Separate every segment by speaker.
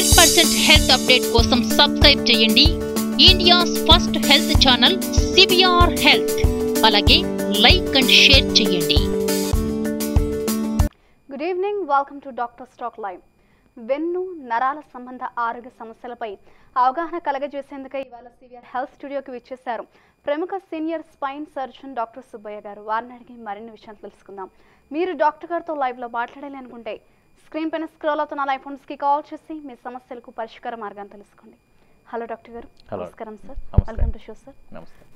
Speaker 1: Hundred percent health update కోసం subscribe చేయండి. India's first health channel CBR health అలాగే like and share చేయండి.
Speaker 2: Good evening welcome to doctor stock live వెన్ను నరాల సంబంధ ఆరోగ్య సమస్యలపై అవగాహన కలగజేసేందుకై ఇవాళ సివియర్ హెల్త్ స్టూడియోకి విచ్చేశారు. ప్రముఖ senior spine surgeon doctor Subbaiah గారు. వారిని అడిగి మరిన్ని విషయాలు తెలుసుకుందాం. మీరు డాక్టర్ గారితో లైవ్లో మాట్లాడాలి అనుకుంటే స్క్రీన్ పైన స్క్రోల్ అవుతున్న లైవ్ ఫోన్స్కి కాల్ చేసి మీ సమస్యలకు పరిష్కార మార్గాన్ని తెలుసుకోండి. హలో డాక్టర్ గారు. నమస్కారం sir. Welcome to show sir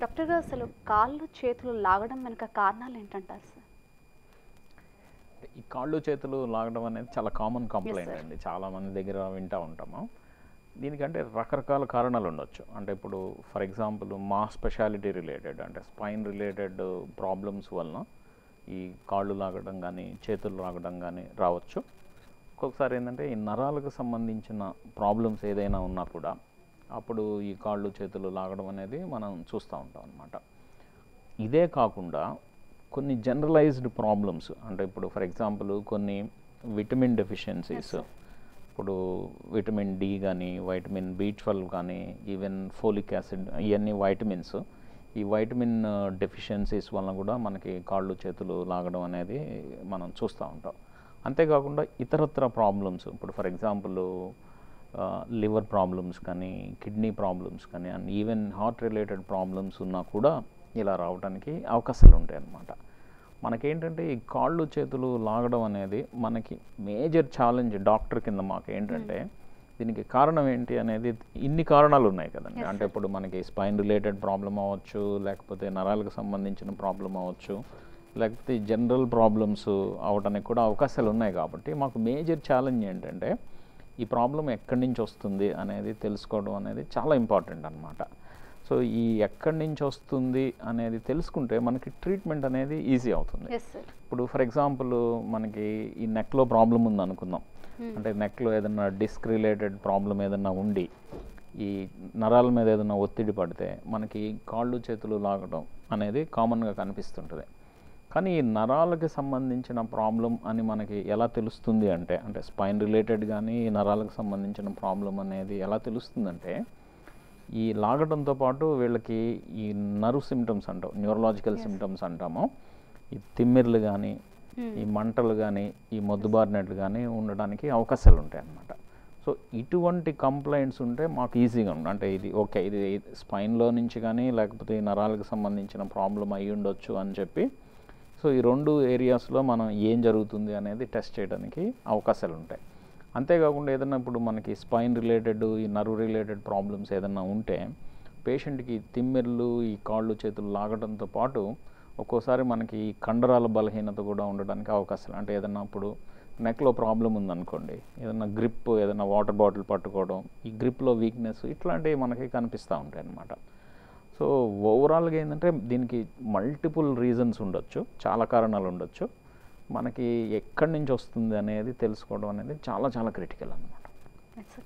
Speaker 2: doctor గారు అసలు కాళ్ళు చేతులు లాగడం వెనుక కారణాలు ఏంటంటారు సార్?
Speaker 3: ఈ కాళ్ళు చేతులు లాగడం అనేది చాలా కామన్ కంప్లైంట్. అండి. చాలా మంది దగ్గర వింటూ ఉంటాము. దీనికంటే రకరకాల కారణాలు ఉండొచ్చు. అంటే ఇప్పుడు ఫర్ ఎగ్జాంపుల్ మా స్పెషాలిటీ రిలేటెడ్ అంటే స్పైన్ రిలేటెడ్ ప్రాబ్లమ్స్ వలన ఈ కాళ్ళు లాగడం కానీ చేతులు లాగడం కానీ రావచ్చు. ఒక్కొక్కసారి ఏంటంటే ఈ నరాలకు సంబంధించిన ప్రాబ్లమ్స్ ఏదైనా ఉన్నా కూడా అప్పుడు ఈ కాళ్ళు చేతులు లాగడం అనేది మనం చూస్తూ ఉంటాం అన్నమాట. ఇదే కాకుండా కొన్ని జనరలైజ్డ్ ప్రాబ్లమ్స్ అంటే ఇప్పుడు ఫర్ ఎగ్జాంపుల్ కొన్ని విటమిన్ డెఫిషియన్సీస్ ఇప్పుడు విటమిన్ డి కానీ వైటమిన్ బి ట్వెల్వ్ కానీ ఈవెన్ ఫోలిక్ యాసిడ్ ఇవన్నీ వైటమిన్స్. ఈ వైటమిన్ డెఫిషియన్సీస్ వలన కూడా మనకి కాళ్ళు చేతులు లాగడం అనేది మనం చూస్తూ ఉంటాం. అంతేకాకుండా ఇతరత్ర ప్రాబ్లమ్స్ ఇప్పుడు ఫర్ ఎగ్జాంపుల్ లివర్ ప్రాబ్లమ్స్ కానీ కిడ్నీ ప్రాబ్లమ్స్ కానీ and even heart related problems ఉన్నా కూడా ఇలా రావడానికి అవకాశాలు ఉంటాయి అన్నమాట మనకేంటంటే ఈ కాళ్ళు చేతులు లాగడం అనేది మనకి మేజర్ ఛాలెంజ్ డాక్టర్ కింద మాకు ఏంటంటే దీనికి కారణం ఏంటి అనేది ఇన్ని కారణాలు ఉన్నాయి కదండి. అంటే ఇప్పుడు మనకి స్పైన్ రిలేటెడ్ ప్రాబ్లం అవ్వచ్చు లేకపోతే నరాలకు సంబంధించిన ప్రాబ్లం అవ్వచ్చు. లేకపోతే జనరల్ ప్రాబ్లమ్స్ అవడానికి కూడా అవకాశాలు ఉన్నాయి కాబట్టి మాకు మేజర్ ఛాలెంజ్ ఏంటంటే ఈ ప్రాబ్లం ఎక్కడి నుంచి వస్తుంది అనేది తెలుసుకోవడం అనేది చాలా ఇంపార్టెంట్ అన్నమాట. సో ఈ ఎక్కడి నుంచి వస్తుంది అనేది తెలుసుకుంటే మనకి ట్రీట్మెంట్ అనేది ఈజీ అవుతుంది. ఇప్పుడు ఫర్ ఎగ్జాంపుల్ మనకి ఈ నెక్లో ప్రాబ్లం ఉంది అనుకుందాం. అంటే నెక్లో ఏదైనా డిస్క్ రిలేటెడ్ ప్రాబ్లం ఏదైనా ఉండి ఈ నరాల మీద ఏదైనా ఒత్తిడి పడితే మనకి కాళ్ళు చేతులు లాగడం అనేది కామన్గా కనిపిస్తుంటుంది. కానీ ఈ నరాలకి సంబంధించిన ప్రాబ్లం అని మనకి ఎలా తెలుస్తుంది అంటే అంటే స్పైన్ రిలేటెడ్ కానీ ఈ నరాలకు సంబంధించిన ప్రాబ్లం అనేది ఎలా తెలుస్తుందంటే ఈ లాగడంతో పాటు వీళ్ళకి ఈ నర్వ్ సిమ్టమ్స్ అంటాం న్యూరలాజికల్ సిమ్టమ్స్ అంటాము. ఈ తిమ్మిర్లు కానీ ఈ మంటలు కానీ ఈ మొద్దుబారినట్లు కానీ ఉండడానికి అవకాశాలు ఉంటాయి అన్నమాట సో ఇటువంటి కంప్లైంట్స్ ఉంటే మాకు ఈజీగా ఉంటుంది అంటే ఇది ఓకే ఇది స్పైన్లో నుంచి కానీ లేకపోతే ఈ నరాలకు సంబంధించిన ప్రాబ్లం అయి ఉండొచ్చు అని చెప్పి సో ఈ రెండు ఏరియాస్లో మనం ఏం జరుగుతుంది అనేది టెస్ట్ చేయడానికి అవకాశాలు ఉంటాయి. అంతేకాకుండా ఏదైనా ఇప్పుడు మనకి స్పైన్ రిలేటెడ్ ఈ నర్వ్ రిలేటెడ్ ప్రాబ్లమ్స్ ఏదైనా ఉంటే పేషెంట్కి తిమ్మెర్లు ఈ కాళ్ళు చేతులు లాగడంతో పాటు ఒక్కోసారి మనకి కండరాల బలహీనత కూడా ఉండడానికి అవకాశాలు. అంటే ఏదైనా ఇప్పుడు నెక్లో ప్రాబ్లం ఉందనుకోండి ఏదైనా గ్రిప్ ఏదైనా వాటర్ బాటిల్ పట్టుకోవడం ఈ గ్రిప్లో వీక్నెస్ ఇట్లాంటివి మనకి కనిపిస్తూ ఉంటాయి అన్నమాట సో ఓవరాల్గా ఏంటంటే దీనికి మల్టిపుల్ రీజన్స్ ఉండొచ్చు చాలా కారణాలు ఉండొచ్చు. మనకి ఎక్కడి నుంచి వస్తుంది అనేది తెలుసుకోవడం అనేది చాలా చాలా క్రిటికల్ అనమాట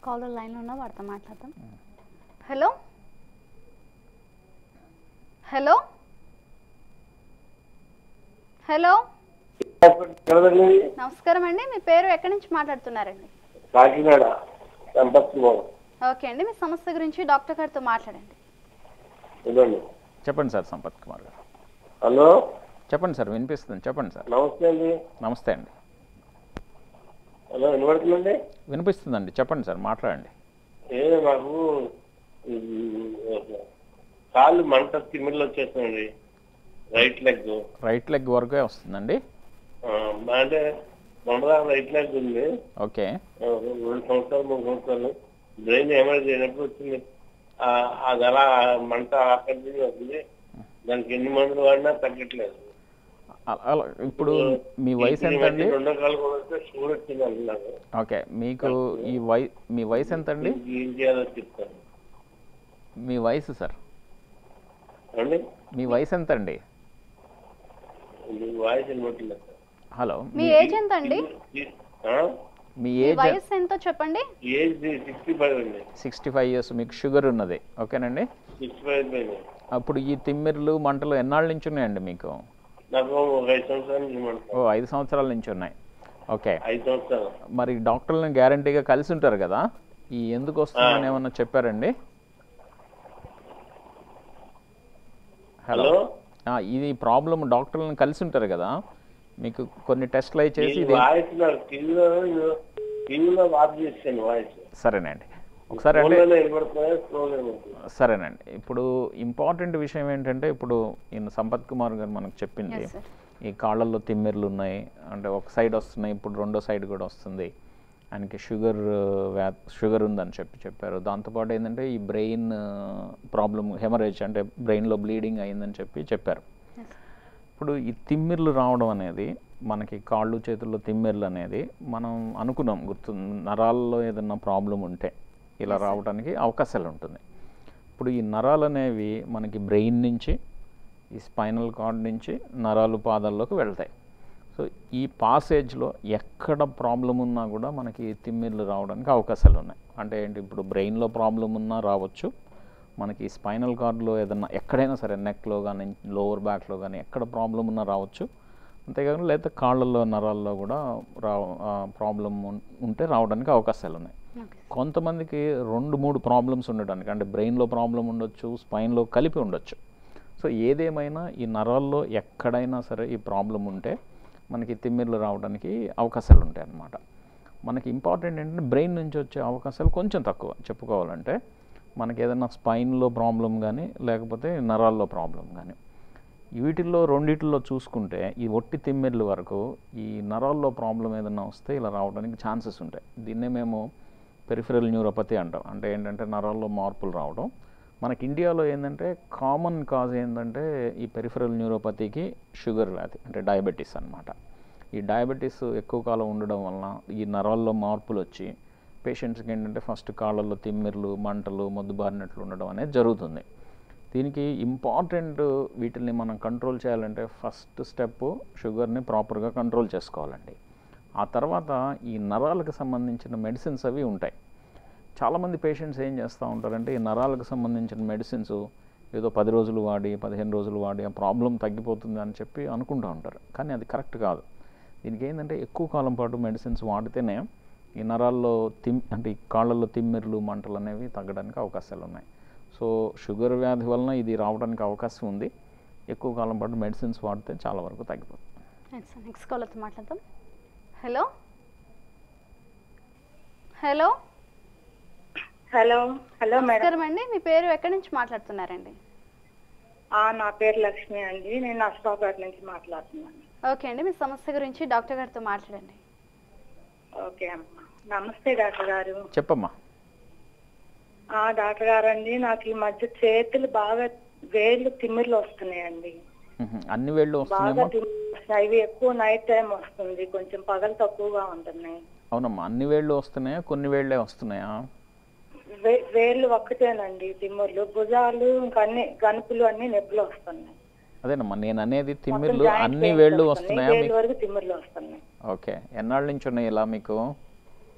Speaker 2: కాలర్ లైన్లో ఉన్న వాడితో మాట్లాడదాం. హలో హలో హలో నమస్కారం అండి. మీ పేరు ఎక్కడి నుంచి మాట్లాడుతున్నారండి?
Speaker 4: కాకినాడ
Speaker 2: ఓకే అండి. మీ సమస్య గురించి డాక్టర్ గారితో మాట్లాడండి.
Speaker 3: చెప్పండి సార్ సంపత్ కుమార్ గారు.
Speaker 4: హలో.
Speaker 3: చెప్పండి సార్ వినిపిస్తుంది. చెప్పండి సార్.
Speaker 4: నమస్తే అండి.
Speaker 3: నమస్తే అండి.
Speaker 4: హలో వినబడుతుందండి?
Speaker 3: వినిపిస్తుందండి. చెప్పండి సార్ మాట్లాడండి.
Speaker 4: ఏ ఈ, కాళ్ళు మంట తిమ్మిళ్ళు వచ్చేస్తుందండి రైట్ లెగ్.
Speaker 3: రైట్ లెగ్ వరకే వస్తుందండి.
Speaker 4: అంటే మొదట రైట్ లెగ్ ఉంది.
Speaker 3: ఓకే.
Speaker 4: రెండు సంవత్సరాలు మూడు సంవత్సరాలు. బ్రెయిన్ ఎమర్జీ అయినప్పుడు వచ్చింది. అది అలా మంట అక్కడి వస్తుంది దానికి ఎన్ని మందులు వాడినా తగ్గట్లేదు.
Speaker 3: ఇప్పుడు మీ వయసు ఎంత అండి ఓకే మీకు ఈ వై మీ వయసు ఎంత అండి
Speaker 4: దీనికి ఏం చేయాలో చెప్తాను.
Speaker 3: మీ వయసు సార్.
Speaker 4: అండి
Speaker 3: మీ వయసు ఎంత అండి
Speaker 4: మీ వాయిస్ వినబట్లేదు
Speaker 3: హలో.
Speaker 2: మీ ఏజ్ ఎంత అండి
Speaker 3: మీ ఏజ్
Speaker 2: వయసు ఎంతో చెప్పండి.
Speaker 4: ఏజ్ సిక్స్టీ ఫైవ్ అండి.
Speaker 3: సిక్స్టీ ఫైవ్ ఇయర్స్ మీకు షుగర్ ఉన్నది. ఓకేనండి?
Speaker 4: సిక్స్టీ ఫైవ్ అయిపోయింది
Speaker 3: అప్పుడు ఈ తిమ్మిర్లు మంటలు ఎన్నాళ్ళ నుంచి ఉన్నాయండి మీకు?
Speaker 4: నాకు ఒక ఐదు సంవత్సరాల నుంచి
Speaker 3: ఓ ఐదు సంవత్సరాల నుంచి ఉన్నాయి. ఓకే. మరి డాక్టర్లను గ్యారంటీగా కలిసి ఉంటారు కదా? ఈ ఎందుకు వస్తుందని ఏమన్నా చెప్పారండి? Hello
Speaker 4: hello?
Speaker 3: ఆ, ఇది ప్రాబ్లం డాక్టర్లను కలిసి ఉంటారు కదా? మీకు కొన్ని టెస్ట్లు అయి చేసి సరేనండి. ఒకసారి అంటే సరేనండి. ఇప్పుడు ఇంపార్టెంట్ విషయం ఏంటంటే ఇప్పుడు ఈయన సంపత్ కుమార్ గారు మనకు చెప్పింది. ఈ కాళ్ళల్లో తిమ్మిర్లు ఉన్నాయి అంటే ఒక సైడ్ వస్తున్నాయి ఇప్పుడు రెండో సైడ్ కూడా వస్తుంది. ఆయనకి షుగర్ వ్యా షుగర్ ఉందని చెప్పి చెప్పారు. దాంతోపాటు ఏంటంటే ఈ బ్రెయిన్ ప్రాబ్లం హెమరేజ్ అంటే బ్రెయిన్లో బ్లీడింగ్ అయిందని చెప్పి చెప్పారు. ఇప్పుడు ఈ తిమ్మిర్లు రావడం అనేది మనకి కాళ్ళు చేతుల్లో తిమ్మిర్లు అనేది మనం అనుకున్నాం గుర్తు నరాల్లో ఏదన్నా ప్రాబ్లం ఉంటే ఇలా రావడానికి అవకాశాలు ఉంటుంది. ఇప్పుడు ఈ నరాలు అనేవి మనకి బ్రెయిన్ నుంచి ఈ స్పైనల్ కార్డ్ నుంచి నరాలు పాదాల్లోకి వెళ్తాయి. సో ఈ పాసేజ్లో ఎక్కడ ప్రాబ్లం ఉన్నా కూడా మనకి తిమ్మిర్లు రావడానికి అవకాశాలు ఉన్నాయి. అంటే ఏంటి ఇప్పుడు బ్రెయిన్లో ప్రాబ్లం ఉన్నా రావచ్చు. మనకి స్పైనల్ కార్డ్లో ఏదన్నా ఎక్కడైనా సరే నెక్లో కానీ లోవర్ బ్యాక్లో కానీ ఎక్కడ ప్రాబ్లం ఉన్నా రావచ్చు. అంతేకాకుండా లేదా కాళ్ళల్లో నరాల్లో కూడా రా ప్రాబ్లం ఉంటే రావడానికి అవకాశాలు ఉన్నాయి కొంతమందికి రెండు మూడు ప్రాబ్లమ్స్ ఉండడానికి అంటే బ్రెయిన్లో ప్రాబ్లం ఉండొచ్చు స్పైన్లో కలిపి ఉండొచ్చు. సో ఏదేమైనా ఈ నరాల్లో ఎక్కడైనా సరే ఈ ప్రాబ్లం ఉంటే మనకి తిమ్మిర్లు రావడానికి అవకాశాలు ఉంటాయి అన్నమాట మనకి ఇంపార్టెంట్ ఏంటంటే బ్రెయిన్ నుంచి వచ్చే అవకాశాలు కొంచెం తక్కువ. చెప్పుకోవాలంటే మనకి ఏదైనా స్పైన్లో ప్రాబ్లం కానీ లేకపోతే నరాల్లో ప్రాబ్లం కానీ వీటిల్లో రెండిటిల్లో చూసుకుంటే ఈ ఒట్టి తిమ్మిర్లు వరకు ఈ నరాల్లో ప్రాబ్లం ఏదైనా వస్తే ఇలా రావడానికి ఛాన్సెస్ ఉంటాయి. దీన్నే మేము పెరిఫరల్ న్యూరోపతి అంటాం. అంటే ఏంటంటే నరాల్లో మార్పులు రావడం. మనకి ఇండియాలో ఏంటంటే కామన్ కాజ్ ఏంటంటే ఈ పెరిఫరల్ న్యూరోపతికి షుగర్ వ్యాధి అంటే డయాబెటీస్ అన్నమాట. ఈ డయాబెటీస్ ఎక్కువ కాలం ఉండడం వలన ఈ నరాల్లో మార్పులు వచ్చి పేషెంట్స్కి ఏంటంటే ఫస్ట్ కాళ్ళల్లో తిమ్మిర్లు మంటలు మొద్దుబారినట్లు ఉండడం అనేది జరుగుతుంది. దీనికి ఇంపార్టెంట్ వీటిని మనం కంట్రోల్ చేయాలంటే ఫస్ట్ స్టెప్ షుగర్ని ప్రాపర్గా కంట్రోల్ చేసుకోవాలండి. ఆ తర్వాత ఈ నరాలకు సంబంధించిన మెడిసిన్స్ అవి ఉంటాయి. చాలామంది పేషెంట్స్ ఏం చేస్తూ ఉంటారంటే ఈ నరాలకు సంబంధించిన మెడిసిన్స్ ఏదో పది రోజులు వాడి పదిహేను రోజులు వాడి ఆ ప్రాబ్లం తగ్గిపోతుంది అని చెప్పి అనుకుంటూ ఉంటారు. కానీ అది కరెక్ట్ కాదు. దీనికి ఏంటంటే ఎక్కువ కాలం పాటు మెడిసిన్స్ వాడితేనే ఈ నరాల్లో తిమ్ అంటే ఈ కాళ్ళల్లో తిమ్మిర్లు మంటలు అనేవి తగ్గడానికి అవకాశాలు ఉన్నాయి సో షుగర్ వ్యాధి వలన ఇది రావడానికి అవకాశం ఉంది. ఎక్కువ కాలం పాటు మెడిసిన్స్ వాడితే చాలా వరకు తగ్గిపోతుంది
Speaker 2: నెక్స్ట్ కాలర్తో మాట్లాడదాం. Hello hello
Speaker 5: hello hello madam
Speaker 2: నమస్కారం అండి. మీ పేరు ఎక్కడి నుంచి మాట్లాడుతున్నారండి?
Speaker 5: ఆ, నా పేరు లక్ష్మి అండి. నేను అష్టాపేట నుంచి మాట్లాడుతున్నాను.
Speaker 2: ఓకే అండి. మీ సమస్య గురించి డాక్టర్ గారితో మాట్లాడండి.
Speaker 5: ఓకే అమ్మా. నమస్తే డాక్టర్ గారు.
Speaker 3: చెప్పమ్మా.
Speaker 5: డాక్టర్ గారు అండి నాకు ఈ మధ్య చేతులు బాగా వేళ్ళు తిమ్మిర్లు వస్తున్నాయండి.
Speaker 3: అన్ని వేళ్ళు
Speaker 5: వస్తున్నాయి ఇవి ఎక్కువ నైట్ టైం వస్తుంది కొంచెం పగలు తక్కువగా ఉంటున్నాయి.
Speaker 3: అవునమ్మా అన్ని వేళ్ళు వస్తున్నాయా? కొన్ని వేళ్ళే వస్తున్నాయా?
Speaker 5: వేళ్ళు ఒక్కటేనండి తిమ్మిర్లు. భుజాలు ఇంకా అన్ని గనుపులు అన్ని నొప్పులు వస్తున్నాయి.
Speaker 3: అదేనమ్మా నేను అనేది తిమ్మిర్లు అన్ని వేళ్ళు
Speaker 5: వస్తున్నాయి. వరకు తిమ్మిర్లు వస్తున్నాయి.
Speaker 3: ఓకే. ఎన్నాళ్ళ నుంచి ఉన్నాయి ఇలా మీకు?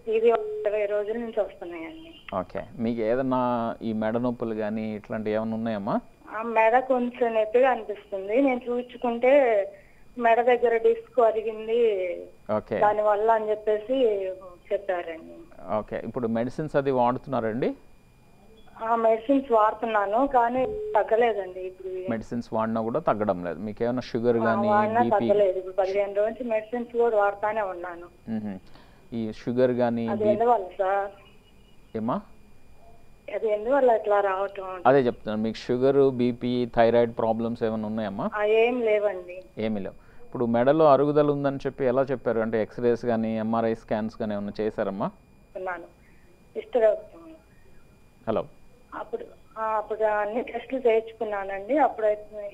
Speaker 5: ఇది ఇరవై రోజుల నుంచి వస్తున్నాయండి.
Speaker 3: ఓకే. మీకు ఏదన్నా ఈ మెడ నొప్పులు కానీ ఇట్లాంటివి ఏమైనా ఉన్నాయమ్మా?
Speaker 5: ఆ మెడ కొంచెం నొప్పిగా అనిపిస్తుంది. నేను చూపించుకుంటే మెడ దగ్గర డిస్క్ అరిగింది.
Speaker 3: ఓకే.
Speaker 5: దాని వల్ల అని చెప్పేసి చెప్పారండి.
Speaker 3: ఓకే. ఇప్పుడు మెడిసిన్స్ అది వాడుతున్నారండి?
Speaker 5: ఆ మెడిసిన్స్ వాడుతున్నాను కానీ తగ్గలేదండి ఇప్పుడు.
Speaker 3: మెడిసిన్స్ వాడినా కూడా తగ్గడం లేదు. మీకు ఏమైనా షుగర్ కానీ
Speaker 5: వాడినా
Speaker 3: బీపీ?
Speaker 5: తగ్గలేదు. ఇప్పుడు పదిహేను రోజుల మెడిసిన్స్ కూడా వాడుతానే ఉన్నాను.
Speaker 3: ఈ షుగర్ కానీ ఏమా?
Speaker 5: అది
Speaker 3: చెప్తున్నాను మీకు షుగర్ బీపీ థైరాయిడ్ ప్రాబ్లమ్స్ ఏమైనా ఉన్నాయమ్మా?
Speaker 5: ఆ, ఏం లేవండి.
Speaker 3: ఏమీ లేవు. ఇప్పుడు మెడలో అరుగుదల ఉందని చెప్పి ఎలా చెప్పారు? అంటే ఎక్స్రేస్ కానీ ఎంఆర్ఐ స్కాన్స్ కానీ ఏమైనా చేశారమ్మా? హలో.
Speaker 5: అప్పుడు అప్పుడు అన్ని టెస్టులు చేయించుకున్నానండి. అప్పుడు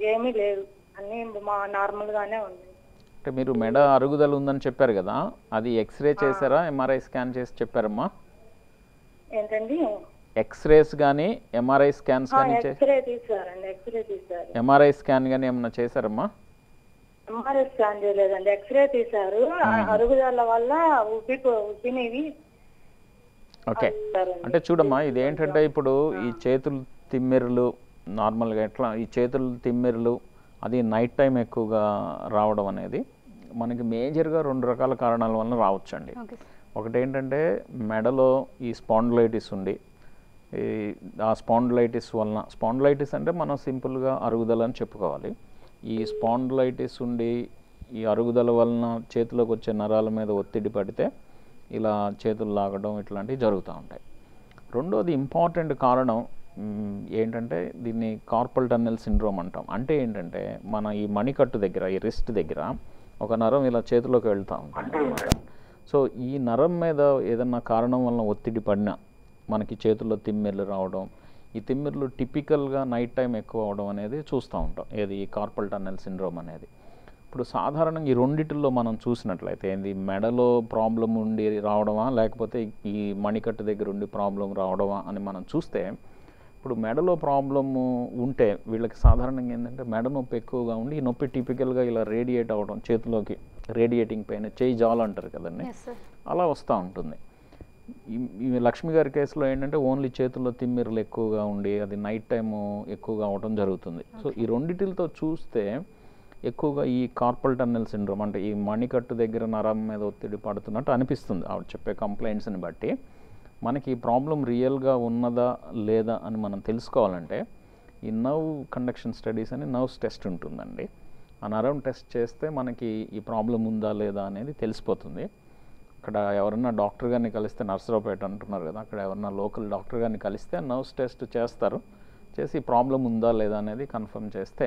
Speaker 5: ఏమీ లేదు. అన్ని మా నార్మల్ గానే ఉంది.
Speaker 3: అంటే మీరు మెడ అరుగుదల ఉందని చెప్పారు కదా అది ఎక్స్రే చేశారా ఎంఆర్ఐ స్కాన్ చేసి చెప్పారమ్మా?
Speaker 5: ఏంటండి?
Speaker 3: ఎక్స్రేస్ కానీ ఎంఆర్ఐ స్కాన్స్ కానీ
Speaker 5: ఎక్స్రే తీసారండి ఎక్స్రే తీసారు.
Speaker 3: ఎంఆర్ఐ స్కాన్ కానీ ఏమన్నా చేశారమ్మా?
Speaker 5: ఎంఆర్ఐ స్కాన్ చేయలేదండి ఎక్స్రే తీసారు ఆ అరుగుదల వల్ల ఉబ్బి ఉబ్బినవి
Speaker 3: ఓకే. అంటే చూడమ్మా ఇది ఏంటంటే ఇప్పుడు ఈ చేతులు తిమ్మిర్లు నార్మల్గా ఎట్లా ఈ చేతులు తిమ్మిర్లు అది నైట్ టైం ఎక్కువగా రావడం అనేది మనకి మేజర్గా రెండు రకాల కారణాల వలన రావచ్చండి.
Speaker 2: ఓకే
Speaker 3: ఒకటి ఏంటంటే మెడలో ఈ స్పాండిలైటిస్ ఉండి ఈ ఆ స్పాండిలైటిస్ వలన స్పాండిలైటిస్ అంటే మనం సింపుల్గా అరుగుదల అని చెప్పుకోవాలి. ఈ స్పాండిలైటిస్ ఉండి ఈ అరుగుదల వలన చేతిలోకి వచ్చే నరాల మీద ఒత్తిడి పడితే ఇలా చేతులు లాగడం ఇట్లాంటివి జరుగుతూ ఉంటాయి. రెండోది ఇంపార్టెంట్ కారణం ఏంటంటే దీన్ని కార్పల్ టన్నెల్ సిండ్రోమ్ అంటాం. అంటే ఏంటంటే మన ఈ మణికట్టు దగ్గర ఈ రిస్ట్ దగ్గర ఒక నరం ఇలా చేతిలోకి వెళ్తూ ఉంటుంది. సో ఈ నరం మీద ఏదన్నా కారణం వలన ఒత్తిడి పడినా మనకి చేతుల్లో తిమ్మెర్లు రావడం ఈ తిమ్మెర్లు టిపికల్గా నైట్ టైం ఎక్కువ అవడం అనేది చూస్తూ ఉంటాం. ఏది కార్పల్ టన్నెల్ సిండ్రోమ్ అనేది. ఇప్పుడు సాధారణంగా ఈ రెండిటిల్లో మనం చూసినట్లయితే ఏంది? మెడలో ప్రాబ్లం ఉండి రావడమా? లేకపోతే ఈ మణికట్టు దగ్గర ఉండి ప్రాబ్లం రావడమా అని మనం చూస్తే ఇప్పుడు మెడలో ప్రాబ్లము ఉంటే వీళ్ళకి సాధారణంగా ఏంటంటే మెడ నొప్పి ఎక్కువగా ఉండి ఈ నొప్పి టిపికల్గా ఇలా రేడియేట్ అవ్వడం చేతిలోకి రేడియేటింగ్ పెయిన్ చేయి జాలు అంటారు కదండి? అలా వస్తూ ఉంటుంది. ఈ- లక్ష్మి గారి కేసులో ఏంటంటే ఓన్లీ చేతుల్లో తిమ్మిర్లు ఎక్కువగా ఉండి అది నైట్ టైము ఎక్కువగా అవడం జరుగుతుంది. సో ఈ రెండిటితో చూస్తే ఎక్కువగా ఈ కార్పల్ టన్నెల్ సిండ్రోమ్ అంటే ఈ మణికట్టు దగ్గర నరం మీద ఒత్తిడి పడుతున్నట్టు అనిపిస్తుంది. ఆవిడ చెప్పే కంప్లైంట్స్ని బట్టి. మనకి ఈ ప్రాబ్లం రియల్గా ఉన్నదా లేదా అని మనం తెలుసుకోవాలంటే ఈ నవ్ కండక్షన్ స్టడీస్ అని నర్వ్స్ టెస్ట్ ఉంటుందండి. ఆ నరం టెస్ట్ చేస్తే మనకి ఈ ప్రాబ్లం ఉందా లేదా అనేది తెలిసిపోతుంది. అక్కడ ఎవరన్నా డాక్టర్ గారిని కలిస్తే నర్సరావుపేట అంటున్నారు కదా అక్కడ ఎవరన్నా లోకల్ డాక్టర్ గారిని కలిస్తే నర్వ్స్ టెస్ట్ చేస్తారు. చేసి ప్రాబ్లం ఉందా లేదా అనేది కన్ఫర్మ్ చేస్తే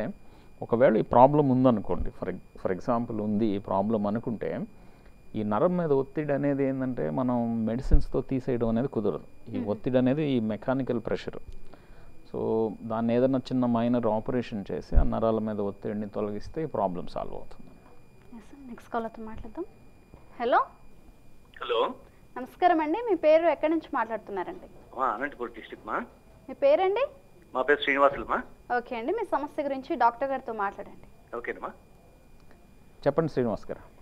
Speaker 3: ఒకవేళ ఈ ప్రాబ్లం ఉందనుకోండి ఫర్ ఫర్ ఎగ్జాంపుల్ ఉంది ఈ ప్రాబ్లం అనుకుంటే ఈ నరం మీద ఒత్తిడి అనేది ఏంటంటే మనం మెడిసిన్స్తో తీసేయడం అనేది కుదరదు. ఈ ఒత్తిడి అనేది ఈ మెకానికల్ ప్రెషర్. సో దాన్ని ఏదైనా చిన్న మైనర్ ఆపరేషన్ చేసి ఆ నరాల మీద ఒత్తిడిని తొలగిస్తే ఈ ప్రాబ్లం సాల్వ్ అవుతుంది.
Speaker 2: నెక్స్ట్ కాలర్తో మాట్లాడదాం. హలో
Speaker 6: హలో
Speaker 2: నమస్కారం అండి. మీ పేరు ఎక్కడి నుంచి మాట్లాడుతున్నారండి?
Speaker 6: మా అనంతపురం డిస్టిక్ మా.
Speaker 2: మీ పేరండి?
Speaker 6: మా పేరు శ్రీనివాసులు మా.
Speaker 2: ఓకే అండి. మీ సమస్య గురించి డాక్టర్ గారితో మాట్లాడండి.
Speaker 6: ఓకేనమ్మా.
Speaker 3: చెప్పండి శ్రీనివాస్ గారు.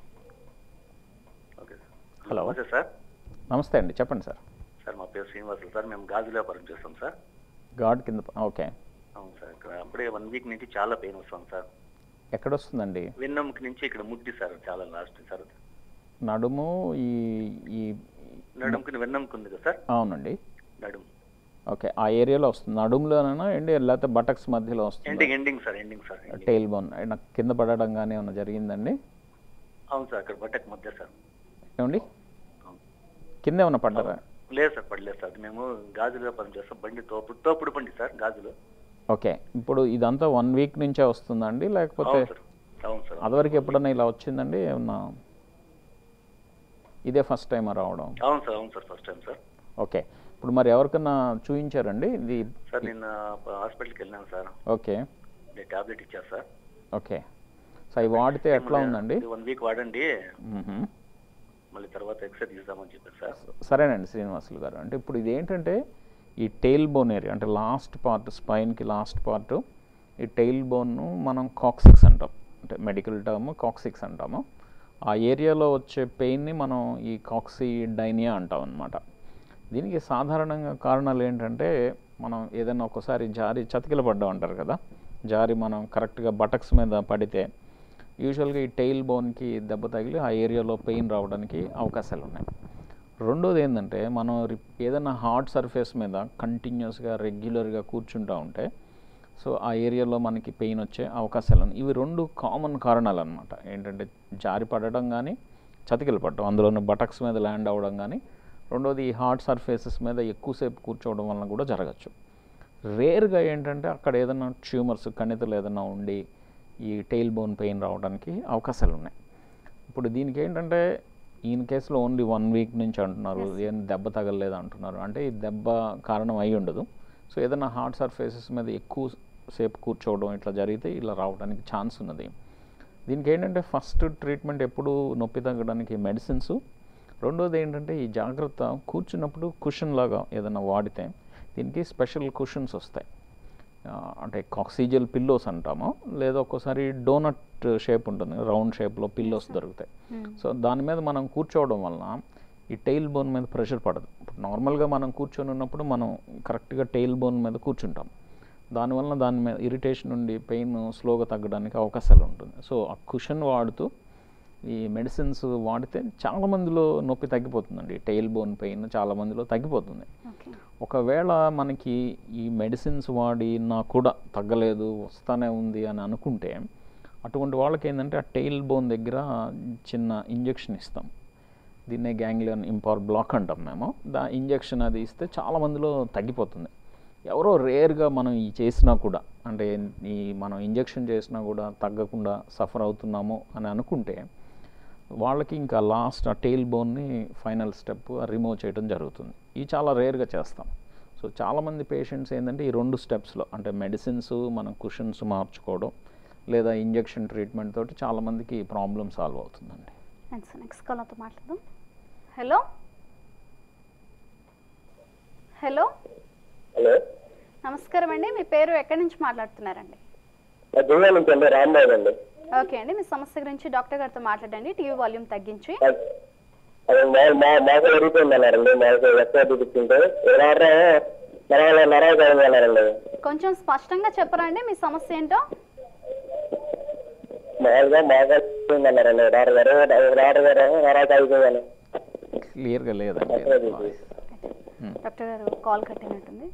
Speaker 3: హలో.
Speaker 6: సార్.
Speaker 3: నమస్తే అండి చెప్పండి సార్.
Speaker 6: సార్ మా పేరు శ్రీనివాసులు సార్. మేము గాజు వ్యాపారం చేస్తాం సార్.
Speaker 3: గాడ్ కింద ఓకే.
Speaker 6: అవును సార్ ఇక్కడ అప్పుడే వన్ వీక్ నుంచి చాలా పెయిన్ వస్తుంది సార్.
Speaker 3: ఎక్కడ వస్తుందండి
Speaker 6: వెన్నెముక నుంచి ఇక్కడ ముట్టి సార్ చాలా లాస్ట్ సార్.
Speaker 3: నడుము ఈ ఈ
Speaker 6: నడుముకుని వెన్నెముక ఉంది కదా సార్?
Speaker 3: అవునండి.
Speaker 6: నడుము.
Speaker 3: ఓకే ఆ ఏరియాలో వస్తుంది. నడుములోనైనా ఏంటి లేకపోతే బటక్స్ మధ్యలో వస్తుంది?
Speaker 6: Ending ending sir ending sir.
Speaker 3: Tail bone నాకు కింద పడడం కానీ ఏమైనా జరిగిందండి?
Speaker 6: అవును సార్ అక్కడ బట్టకు మధ్య సార్.
Speaker 3: ఏమండి. కింద ఏమైనా పడ్డారా?
Speaker 6: లేదు సార్ పడలేదు సార్. మేము గాజు వ్యాపారం చేస్తాం. బండి తోపుడు తోపుడు బండి సార్ గాజులు.
Speaker 3: ఓకే. ఇప్పుడు ఇదంతా వన్ వీక్ నుంచే వస్తుందండి? లేకపోతే
Speaker 6: సార్. సార్.
Speaker 3: అదివరకు ఎప్పుడన్నా ఇలా వచ్చిందండి? ఏమన్నా ఇదే ఫస్ట్ టైం రావడం?
Speaker 6: అవును సార్ అవును sir. First time sir.
Speaker 3: Okay. ఇప్పుడు మరి ఎవరికన్నా చూపించారండి ఇది
Speaker 6: సార్ నిన్న హాస్పిటల్కి వెళ్ళాను సార్.
Speaker 3: ఓకే.
Speaker 6: టాబ్లెట్ ఇచ్చారు సార్.
Speaker 3: ఓకే. సో అవి వాడితే ఎట్లా ఉందండి?
Speaker 6: వన్ వీక్ వాడండి. మళ్ళీ తర్వాత ఎక్స్రే తీస్తామని చెప్పారు సార్.
Speaker 3: సరేనండి శ్రీనివాసులు గారు. అంటే ఇప్పుడు ఇది ఏంటంటే ఈ టెయిల్ బోన్ ఏరియా అంటే లాస్ట్ పార్ట్ స్పైన్కి లాస్ట్ పార్ట్ ఈ టెయిల్ బోన్ను మనం కాక్సిక్స్ అంటాం. అంటే మెడికల్ టర్మ్ కాక్సిక్స్ అంటాము ఆ ఏరియాలో వచ్చే పెయిన్ని మనం ఈ కాక్సీ డైనియా అంటాం అనమాట దీనికి సాధారణంగా కారణాలు ఏంటంటే మనం ఏదైనా ఒకసారి జారి చతికిల పడ్డాం అంటారు కదా జారి మనం కరెక్ట్గా బటక్స్ మీద పడితే యూజువల్గా ఈ టెయిల్ బోన్కి దెబ్బ తగిలి ఆ ఏరియాలో పెయిన్ రావడానికి అవకాశాలు ఉన్నాయి రెండోది ఏంటంటే మనం ఏదైనా హార్డ్ సర్ఫేస్ మీద కంటిన్యూస్గా రెగ్యులర్గా కూర్చుంటూ ఉంటే సో ఆ ఏరియాలో మనకి పెయిన్ వచ్చే అవకాశాలు ఉన్నాయి ఇవి రెండు కామన్ కారణాలు అనమాట ఏంటంటే జారి పడడం కానీ చతికిలు పడటం అందులోని బటక్స్ మీద ల్యాండ్ అవ్వడం కానీ రెండోది ఈ హార్డ్ సర్ఫేసెస్ మీద ఎక్కువసేపు కూర్చోవడం వలన కూడా జరగచ్చు. రేర్గా ఏంటంటే అక్కడ ఏదైనా ట్యూమర్స్ కణితలు ఏదైనా ఉండి ఈ టెయిల్ బోన్ పెయిన్ రావడానికి అవకాశాలు ఉన్నాయి ఇప్పుడు దీనికి ఏంటంటే ఈయన కేసులో ఓన్లీ వన్ వీక్ నుంచి అంటున్నారు. ఏం దెబ్బ తగలలేదు అంటున్నారు. అంటే ఈ దెబ్బ కారణం అయి ఉండదు. సో ఏదైనా హార్డ్ సర్ఫేసెస్ మీద ఎక్కువ సేపు కూర్చోవడం ఇట్లా జరిగితే ఇలా రావడానికి ఛాన్స్ ఉన్నది. దీనికి ఏంటంటే ఫస్ట్ ట్రీట్మెంట్ ఎప్పుడు నొప్పి తగ్గడానికి మెడిసిన్స్ రెండోది ఏంటంటే ఈ జాగ్రత్త కూర్చున్నప్పుడు కుషన్ లాగా ఏదైనా వాడితే దీనికి స్పెషల్ కుషన్స్ వస్తాయి. అంటే కాక్సిజల్ పిల్లోస్ అంటాము. లేదా ఒక్కోసారి డోనట్ షేప్ ఉంటుంది. రౌండ్ షేప్లో పిల్లోస్ దొరుకుతాయి. సో దాని మీద మనం కూర్చోవడం వలన ఈ టెయిల్ బోన్ మీద ప్రెషర్ పడదు. ఇప్పుడు నార్మల్గా మనం కూర్చొని ఉన్నప్పుడు మనం కరెక్ట్గా టెయిల్ బోన్ మీద కూర్చుంటాం. దానివల్ల దాని మీద ఇరిటేషన్ నుండి పెయిన్ స్లోగా తగ్గడానికి అవకాశాలు ఉంటుంది. సో ఆ కుషన్ వాడుతూ ఈ మెడిసిన్స్ వాడితే చాలా మందిలో నొప్పి తగ్గిపోతుందండి. టెయిల్ బోన్ పెయిన్ చాలా మందిలో తగ్గిపోతుంది. ఒకవేళ మనకి ఈ మెడిసిన్స్ వాడినా కూడా తగ్గలేదు వస్తానే ఉంది అని అనుకుంటే అటువంటి వాళ్ళకి ఏంటంటే ఆ టెయిల్ బోన్ దగ్గర చిన్న ఇంజెక్షన్ ఇస్తాం. దీన్నే గ్యాంగ్లియన్ ఇంపార్ బ్లాక్ అంటాం మేము. దా ఇంజెక్షన్ అది ఇస్తే చాలా మందిలో తగ్గిపోతుంది. ఎవరో రేర్గా మనం ఈ చేసినా కూడా అంటే ఈ మనం ఇంజెక్షన్ చేసినా కూడా తగ్గకుండా సఫర్ అవుతున్నాము అని అనుకుంటే వాళ్ళకి ఇంకా లాస్ట్ ఆ టెయిల్ బోన్ని ఫైనల్ స్టెప్ రిమూవ్ చేయడం జరుగుతుంది. ఇవి చాలా రేర్గా చేస్తాం. సో చాలామంది పేషెంట్స్ ఏంటంటే ఈ రెండు స్టెప్స్లో అంటే మెడిసిన్స్ మనం కుషన్స్ మార్చుకోవడం లేదా ఇంజెక్షన్ ట్రీట్మెంట్ తోటి చాలామందికి ప్రాబ్లం సాల్వ్ అవుతుందండి.
Speaker 2: నెక్స్ట్ కాలర్తో మాట్లాడదాం. హలో హలో
Speaker 4: హలో
Speaker 2: నమస్కారం అండి మీ పేరు ఎక్కడి నుంచి మాట్లాడుతున్నారండి?
Speaker 4: రాంబాబు అండి.
Speaker 2: ఓకే అండి మీ సమస్య గురించి డాక్టర్ గారితో మాట్లాడండి టీవీ వాల్యూమ్ తగ్గించి.
Speaker 4: మాకు మాకు చూపించుంటే
Speaker 2: కొంచెం స్పష్టంగా చెప్పరండి మీ సమస్య ఏంటో.
Speaker 4: కలిగిపోయిందని
Speaker 3: క్లియర్గా లేదండి.
Speaker 2: డాక్టర్ గారు కాల్ కట్టినట్టుంది.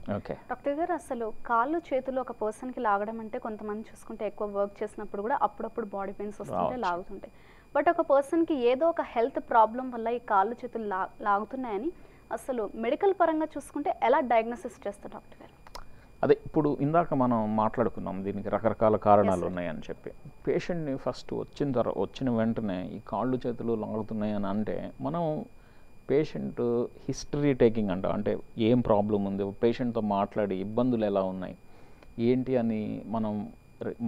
Speaker 2: డాక్టర్ గారు అసలు కాళ్ళు చేతులు ఒక పర్సన్కి లాగడం అంటే కొంతమంది చూసుకుంటే ఎక్కువ వర్క్ చేసినప్పుడు కూడా అప్పుడప్పుడు బాడీ పెయిన్స్ వస్తుంటే. లాగుతుంటాయి. బట్ ఒక పర్సన్కి ఏదో ఒక హెల్త్ ప్రాబ్లం వల్ల ఈ కాళ్ళు చేతులు లా లాగుతున్నాయని అసలు మెడికల్ పరంగా చూసుకుంటే ఎలా డయాగ్నోసిస్ చేస్తారు డాక్టర్ గారు?
Speaker 3: అదే ఇప్పుడు ఇందాక మనం మాట్లాడుకున్నాం దీనికి రకరకాల కారణాలు ఉన్నాయని చెప్పి. పేషెంట్ని ఫస్ట్ వచ్చిన తర్వాత వచ్చిన వెంటనే ఈ కాళ్ళు చేతులు లాగుతున్నాయి అని అంటే మనం పేషెంట్ హిస్టరీ టేకింగ్ అంట అంటే ఏం ప్రాబ్లం ఉంది పేషెంట్తో మాట్లాడి ఇబ్బందులు ఎలా ఉన్నాయి ఏంటి అని మనం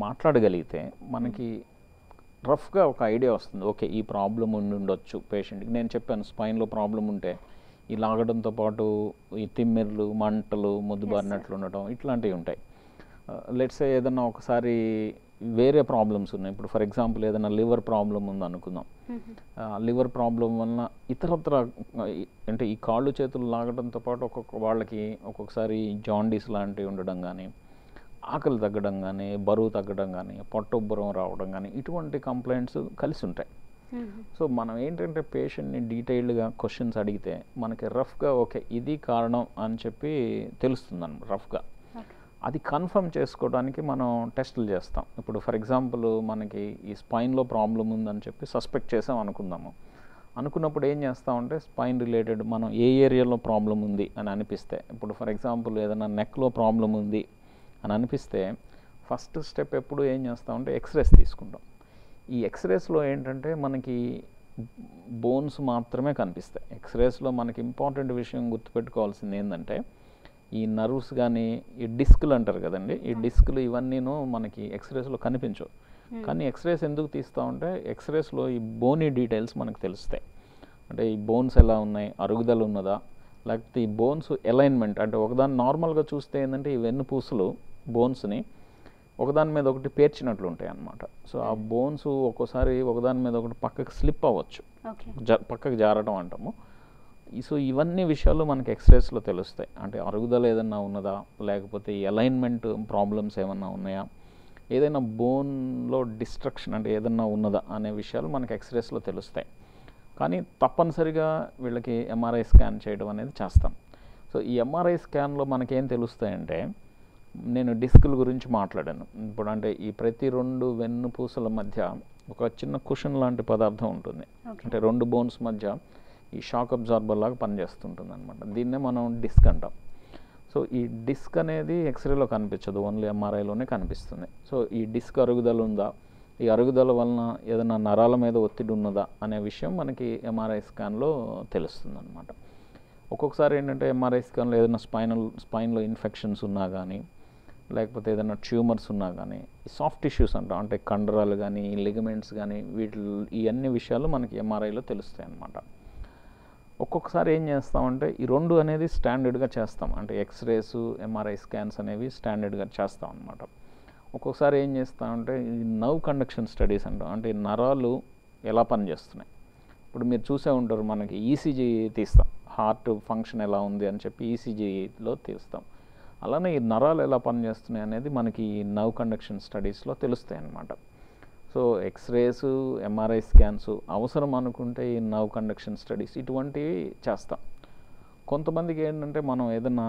Speaker 3: మాట్లాడగలిగితే మనకి రఫ్గా ఒక ఐడియా వస్తుంది. ఓకే ఈ ప్రాబ్లం ఉండి ఉండొచ్చు పేషెంట్కి. నేను చెప్పాను స్పైన్లో ప్రాబ్లం ఉంటే ఈ లాగడంతో పాటు ఈ తిమ్మిర్లు మంటలు ముద్దుబారినట్లు ఉండటం ఇట్లాంటివి ఉంటాయి. లెట్స్ ఏదన్నా ఒకసారి వేరే ప్రాబ్లమ్స్ ఉన్నాయి. ఇప్పుడు ఫర్ ఎగ్జాంపుల్ ఏదైనా లివర్ ప్రాబ్లం ఉంది అనుకుందాం లివర్ ప్రాబ్లం వలన ఇతరత్ర అంటే ఈ కాళ్ళు చేతులు లాగడంతో పాటు ఒక్కొక్క వాళ్ళకి ఒక్కొక్కసారి జాండీస్ లాంటివి ఉండడం కానీ ఆకలి తగ్గడం కానీ బరువు తగ్గడం కానీ పొట్టొబ్బరం రావడం కానీ ఇటువంటి కంప్లైంట్స్ కలిసి ఉంటాయి. సో మనం ఏంటంటే పేషెంట్ని డీటెయిల్డ్గా క్వశ్చన్స్ అడిగితే మనకి రఫ్గా ఓకే ఇది కారణం అని చెప్పి తెలుస్తుంది అన్నమాట రఫ్గా. అది కన్ఫర్మ్ చేసుకోవడానికి మనం టెస్టులు చేస్తాం. ఇప్పుడు ఫర్ ఎగ్జాంపుల్ మనకి ఈ స్పైన్లో ప్రాబ్లం ఉందని చెప్పి సస్పెక్ట్ చేసాం అనుకుందాము. అనుకున్నప్పుడు ఏం చేస్తామంటే స్పైన్ రిలేటెడ్ మనం ఏ ఏరియాలో ప్రాబ్లం ఉంది అని అనిపిస్తే ఇప్పుడు ఫర్ ఎగ్జాంపుల్ ఏదైనా నెక్లో ప్రాబ్లం ఉంది అని అనిపిస్తే ఫస్ట్ స్టెప్ ఎప్పుడు ఏం చేస్తామంటే ఎక్స్రేస్ తీసుకుంటాం. ఈ ఎక్స్రేస్లో ఏంటంటే మనకి బోన్స్ మాత్రమే కనిపిస్తాయి. ఎక్స్రేస్లో మనకి ఇంపార్టెంట్ విషయం గుర్తుపెట్టుకోవాల్సింది ఏంటంటే ఈ నర్వ్స్ కానీ ఈ డిస్క్లు అంటారు కదండి ఈ డిస్క్లు ఇవన్నీను మనకి ఎక్స్రేస్లో కనిపించవు. కానీ ఎక్స్రేస్ ఎందుకు తీస్తామంటే ఎక్స్రేస్లో ఈ బోనీ డీటెయిల్స్ మనకు తెలుస్తాయి. అంటే ఈ బోన్స్ ఎలా ఉన్నాయి అరుగుదల ఉన్నదా లేకపోతే ఈ బోన్స్ అలైన్మెంట్ అంటే ఒకదాని నార్మల్గా చూస్తే ఏంటంటే ఈ వెన్నుపూసలు బోన్స్ని ఒకదాని మీద ఒకటి పేర్చినట్లు ఉంటాయి అన్నమాట. సో ఆ బోన్స్ ఒక్కోసారి ఒకదాని మీద ఒకటి పక్కకి స్లిప్ అవ్వచ్చు. పక్కకి జారడం అంటాము. సో ఇవన్నీ విషయాలు మనకి ఎక్స్రేస్లో తెలుస్తాయి. అంటే అరుగుదల ఏదన్నా ఉన్నదా? లేకపోతే ఈ అలైన్మెంట్ ప్రాబ్లమ్స్ ఏమన్నా ఉన్నాయా? ఏదైనా బోన్లో డిస్ట్రక్షన్ అంటే ఏదన్నా ఉన్నదా? అనే విషయాలు మనకి ఎక్స్రేస్లో తెలుస్తాయి. కానీ తప్పనిసరిగా వీళ్ళకి ఎంఆర్ఐ స్కాన్ చేయడం అనేది చేస్తాం. సో ఈ ఎంఆర్ఐ స్కాన్లో మనకేం తెలుస్తాయంటే నేను డిస్కుల గురించి మాట్లాడాను. ఇప్పుడు అంటే ఈ ప్రతి రెండు వెన్నుపూసల మధ్య ఒక చిన్న కుషన్ లాంటి పదార్థం ఉంటుంది. అంటే రెండు బోన్స్ మధ్య ఈ షాక్ అబ్జార్బర్ లాగా పనిచేస్తుంటుంది అనమాట దీన్నే మనం డిస్క్ అంటాం. సో ఈ డిస్క్ అనేది ఎక్స్రేలో కనిపించదు ఓన్లీ ఎంఆర్ఐలోనే కనిపిస్తుంది. సో ఈ డిస్క్ అరుగుదల ఉందా? ఈ అరుగుదల వలన ఏదైనా నరాల మీద ఒత్తిడి ఉన్నదా? అనే విషయం మనకి ఎంఆర్ఐ స్కాన్లో తెలుస్తుంది అనమాట ఒక్కొక్కసారి ఏంటంటే ఎంఆర్ఐ స్కాన్లో ఏదైనా స్పైనల్ స్పైన్లో ఇన్ఫెక్షన్స్ ఉన్నా కానీ లేకపోతే ఏదైనా ట్యూమర్స్ ఉన్నా కానీ ఈ సాఫ్ట్ టిష్యూస్ అంటాం. అంటే కండరాలు కానీ లిగమెంట్స్ కానీ వీటి ఈ అన్ని విషయాలు మనకి ఎంఆర్ఐలో తెలుస్తాయి అన్నమాట ఒక్కొక్కసారి ఏం చేస్తామంటే ఈ రెండు అనేది స్టాండర్డ్గా చేస్తాం. అంటే ఎక్స్రేస్ ఎంఆర్ఐ స్కాన్స్ అనేవి స్టాండర్డ్గా చేస్తాం అనమాట ఒక్కొక్కసారి ఏం చేస్తామంటే ఈ నవ్ కండక్షన్ స్టడీస్ అంటాం. అంటే నరాలు ఎలా పనిచేస్తున్నాయి? ఇప్పుడు మీరు చూసే ఉంటారు మనకి ఈసీజీ తీస్తాం. హార్ట్ ఫంక్షన్ ఎలా ఉంది అని చెప్పి ఈసీజీలో తీస్తాం. అలానే ఈ నరాలు ఎలా పనిచేస్తున్నాయి అనేది మనకి ఈ కండక్షన్ స్టడీస్లో తెలుస్తాయి అన్నమాట. సో ఎక్స్రేస్ ఎంఆర్ఐ స్కాన్స్ అవసరం అనుకుంటే ఈ నవ్ కండక్షన్ స్టడీస్ ఇటువంటివి చేస్తాం. కొంతమందికి ఏంటంటే మనం ఏదైనా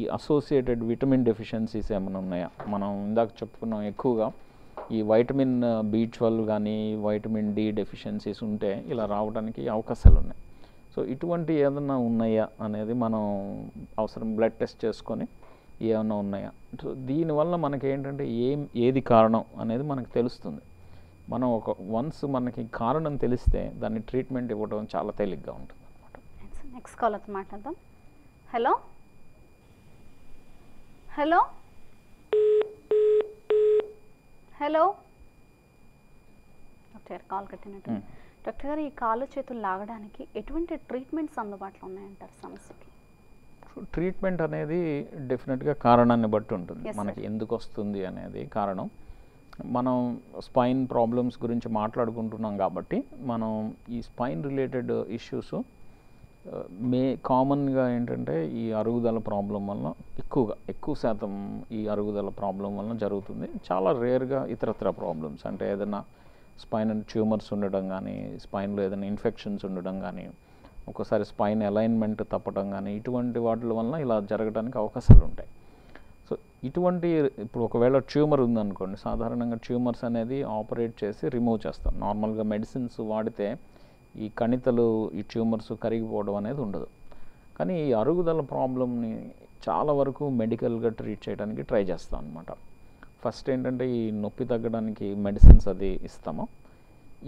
Speaker 3: ఈ అసోసియేటెడ్ విటమిన్ డెఫిషియన్సీస్ ఏమైనా ఉన్నాయా? మనం ఇందాక చెప్పుకున్నాం ఎక్కువగా ఈ వైటమిన్ బి ట్వెల్వ్ కానీ వైటమిన్ డి డెఫిషియన్సీస్ ఉంటే ఇలా రావడానికి అవకాశాలు ఉన్నాయి. సో ఇటువంటి ఏదైనా ఉన్నాయా అనేది మనం అవసరం బ్లడ్ టెస్ట్ చేసుకొని ఏమైనా ఉన్నాయా? సో దీనివల్ల మనకి ఏంటంటే ఏం ఏది కారణం అనేది మనకు తెలుస్తుంది. మనం ఒక వన్స్ మనకి కారణం తెలిస్తే దాన్ని ట్రీట్మెంట్ ఇవ్వడం చాలా తేలిగ్గా ఉంటుంది అనమాట
Speaker 2: నెక్స్ట్ కాల్ అయితే మాట్లాడదాం. Hello hello hello doctor garu call కట్టినట్టు. డాక్టర్ గారు ఈ కాళ్ళు చేతులు లాగడానికి ఎటువంటి ట్రీట్మెంట్స్ అందుబాటులో ఉన్నాయంటారు సమస్యకి?
Speaker 3: ట్రీట్మెంట్ అనేది డెఫినెట్గా కారణాన్ని బట్టి ఉంటుంది. మనకి ఎందుకు వస్తుంది అనేది కారణం. మనం స్పైన్ ప్రాబ్లమ్స్ గురించి మాట్లాడుకుంటున్నాం కాబట్టి మనం ఈ స్పైన్ రిలేటెడ్ ఇష్యూస్ మే కామన్గా ఏంటంటే ఈ అరుగుదల ప్రాబ్లం వల్ల ఎక్కువగా ఎక్కువ శాతం ఈ అరుగుదల ప్రాబ్లం వలన జరుగుతుంది. చాలా రేర్గా ఇతరత్ర ప్రాబ్లమ్స్ అంటే ఏదైనా స్పైన్ ట్యూమర్స్ ఉండడం కానీ స్పైన్లో ఏదైనా ఇన్ఫెక్షన్స్ ఉండడం కానీ ఒక్కోసారి స్పైన్ అలైన్మెంట్ తప్పడం కానీ ఇటువంటి వాటి వలన ఇలా జరగడానికి అవకాశాలు ఉంటాయి ఇటువంటి ఇప్పుడు ఒకవేళ ట్యూమర్ ఉందనుకోండి సాధారణంగా ట్యూమర్స్ అనేది ఆపరేట్ చేసి రిమూవ్ చేస్తాం. నార్మల్గా మెడిసిన్స్ వాడితే ఈ కణితలు ఈ ట్యూమర్స్ కరిగిపోవడం అనేది ఉండదు. కానీ ఈ అరుగుదల ప్రాబ్లమ్ని చాలా వరకు మెడికల్గా ట్రీట్ చేయడానికి ట్రై చేస్తాం అనమాట ఫస్ట్ ఏంటంటే ఈ నొప్పి తగ్గడానికి మెడిసిన్స్ అది ఇస్తాము.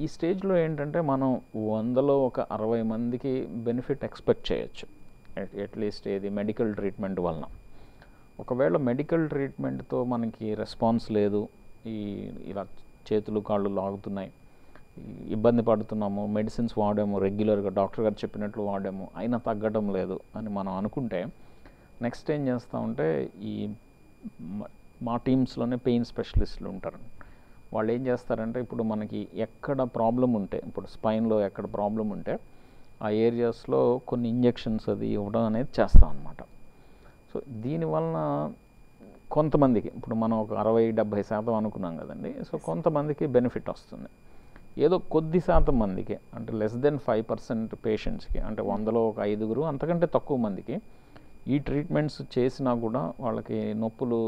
Speaker 3: ఈ స్టేజ్లో ఏంటంటే మనం వందలో ఒక అరవై మందికి బెనిఫిట్ ఎక్స్పెక్ట్ చేయొచ్చు. అట్లీస్ట్ ఇది మెడికల్ ట్రీట్మెంట్ వలన. ఒకవేళ మెడికల్ ట్రీట్మెంట్తో మనకి రెస్పాన్స్ లేదు ఈ ఇలా చేతులు కాళ్ళు లాగుతున్నాయి ఈ ఇబ్బంది పడుతున్నాము మెడిసిన్స్ వాడాము రెగ్యులర్గా డాక్టర్ గారు చెప్పినట్లు వాడాము అయినా తగ్గడం లేదు అని మనం అనుకుంటే నెక్స్ట్ ఏం చేస్తామంటే ఈ మా టీమ్స్లోనే పెయిన్ స్పెషలిస్టులు ఉంటారు. వాళ్ళు ఏం చేస్తారంటే ఇప్పుడు మనకి ఎక్కడ ప్రాబ్లం ఉంటే ఇప్పుడు స్పైన్లో ఎక్కడ ప్రాబ్లం ఉంటే ఆ ఏరియాస్లో కొన్ని ఇంజెక్షన్స్ అది ఇవ్వడం అనేది చేస్తాం అనమాట సో దీనివలన కొంతమందికి ఇప్పుడు మనం ఒక అరవై డెబ్భై శాతం అనుకున్నాం కదండి. సో కొంతమందికి బెనిఫిట్ వస్తుంది. ఏదో కొద్ది శాతం మందికి అంటే లెస్ దెన్ ఫైవ్ పర్సెంట్ పేషెంట్స్కి అంటే వందలో ఒక ఐదుగురు అంతకంటే తక్కువ మందికి ఈ ట్రీట్మెంట్స్ చేసినా కూడా వాళ్ళకి నొప్పులు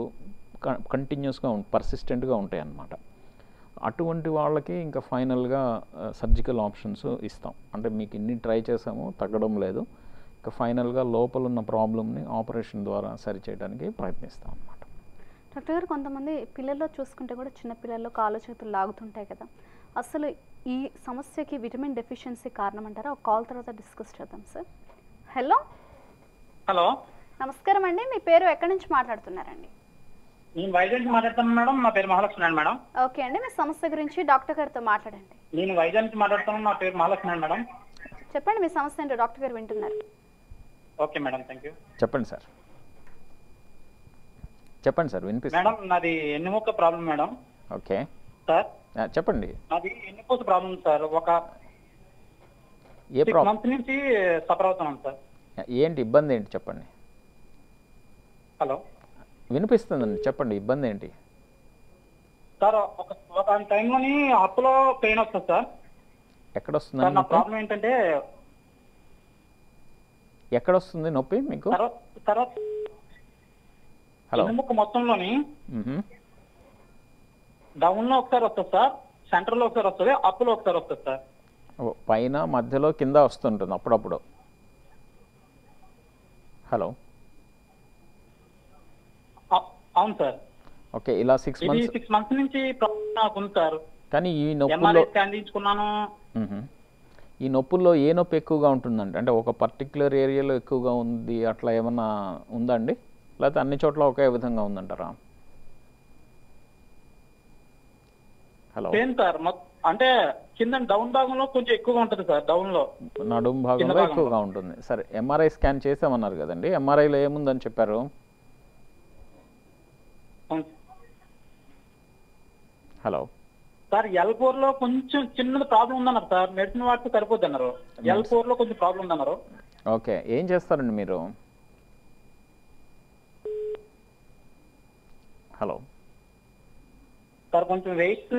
Speaker 3: కంటిన్యూస్గా పర్సిస్టెంట్గా ఉంటాయి అన్నమాట అటువంటి వాళ్ళకి ఇంకా ఫైనల్గా సర్జికల్ ఆప్షన్స్ ఇస్తాం. అంటే మీకు ఇన్ని ట్రై చేసాము తగ్గడం లేదు. ఫైనల్గా లోపల ఉన్న ప్రాబ్లమ్ని ఆపరేషన్ ద్వారా సరిచేయడానికి ప్రయత్నిస్తాం అన్నమాట.
Speaker 2: డాక్టర్ గారు కొంతమంది పిల్లల్లో చూసుకుంటే కూడా చిన్న పిల్లల్లో కాళ్ళు చేతులు లాగుతుంటాయి కదా. అసలు ఈ సమస్యకి విటమిన్ డెఫిషియన్సీ కారణం అంటారా ఒక కాల్ తర్వాత డిస్కస్ చేద్దాం సార్. హలో?
Speaker 7: హలో?
Speaker 2: నమస్కారం అండి. మీ పేరు ఎక్కడి నుంచి మాట్లాడుతున్నారండి?
Speaker 7: నేను వైజాగ్ నుంచి మాట్లాడుతాను మేడం. నా పేరు మహాలక్ష్మి అండి మేడం.
Speaker 2: ఓకే అండి. మీ సమస్య గురించి డాక్టర్ గారితో మాట్లాడండి.
Speaker 7: నేను వైజాగ్ నుంచి మాట్లాడుతాను నా పేరు మహాలక్ష్మి అండి మేడం.
Speaker 2: చెప్పండి మీ సమస్య ఏంటో డాక్టర్ గారు వింటున్నారు.
Speaker 7: ఓకే మేడం థ్యాంక్ యూ
Speaker 3: చెప్పండి సార్. చెప్పండి సార్ వినిపిస్తుంది.
Speaker 7: మేడం నాది ఎన్నుముక్క ప్రాబ్లం మేడం.
Speaker 3: ఓకే.
Speaker 7: సార్?
Speaker 3: చెప్పండి.
Speaker 7: నాది ఎన్నుపూస ప్రాబ్లం సార్ ఒక
Speaker 3: ఏ ప్రాబ్లం
Speaker 7: నుంచి సఫర్ అవుతున్నాను సార్.
Speaker 3: ఏంటి ఇబ్బంది ఏంటి చెప్పండి.
Speaker 7: హలో.
Speaker 3: వినిపిస్తుందండి చెప్పండి ఇబ్బంది ఏంటి?
Speaker 7: సార్ ఒక ఒక టైంలోని అప్పులో పెయిన్ వస్తుంది సార్.
Speaker 3: ఎక్కడ
Speaker 7: సార్
Speaker 3: వస్తుందండి
Speaker 7: నా ప్రాబ్లం ఏంటంటే
Speaker 3: ఎక్కడ వస్తుంది నొప్పి మీకు? హలో.
Speaker 7: మొత్తంలోని. డౌన్లో ఒకసారి వస్తుంది సార్ సెంటర్లో ఒకసారి వస్తుంది అప్పులో ఒకసారి వస్తుంది సార్.
Speaker 3: పైన మధ్యలో కింద వస్తుంటుంది అప్పుడప్పుడు. హలో.
Speaker 7: అవును సార్.
Speaker 3: ఓకే ఇలా సిక్స్ మంత్స్
Speaker 7: సిక్స్ మంత్స్ నుంచి ప్రాబ్లం నాకు ఉంది సార్.
Speaker 3: కానీ ఈ
Speaker 7: ఎంఆర్ఐ స్కాన్.
Speaker 3: ఈ నొప్పుల్లో ఏ నొప్పి ఎక్కువగా ఉంటుందండి? అంటే ఒక పర్టిక్యులర్ ఏరియాలో ఎక్కువగా ఉంది అట్లా ఏమన్నా ఉందా అండి? లేకపోతే అన్ని చోట్ల ఒకే విధంగా ఉందంటారా? హలో.
Speaker 7: పెయిన్ సార్ అంటే కింద డౌన్ భాగంలో కొంచెం ఎక్కువగా ఉంటుంది సార్ డౌన్లో.
Speaker 3: నడుము భాగంలో. ఎక్కువగా ఉంటుంది. సరే ఎంఆర్ఐ స్కాన్ చేసామన్నారు కదండి ఎంఆర్ఐలో ఏముందని చెప్పారు. హలో.
Speaker 7: సార్ ఎల్ ఫోర్లో కొంచెం చిన్నది ప్రాబ్లం ఉందన్నారు సార్. మెడిసిన్ వాడితే సరిపోద్ది అన్నారు ఎల్ ఫోర్లో కొంచెం ప్రాబ్లం ఉందన్నారు.
Speaker 3: ఓకే ఏం చేస్తారండి మీరు? హలో.
Speaker 7: సార్ కొంచెం వెయిట్స్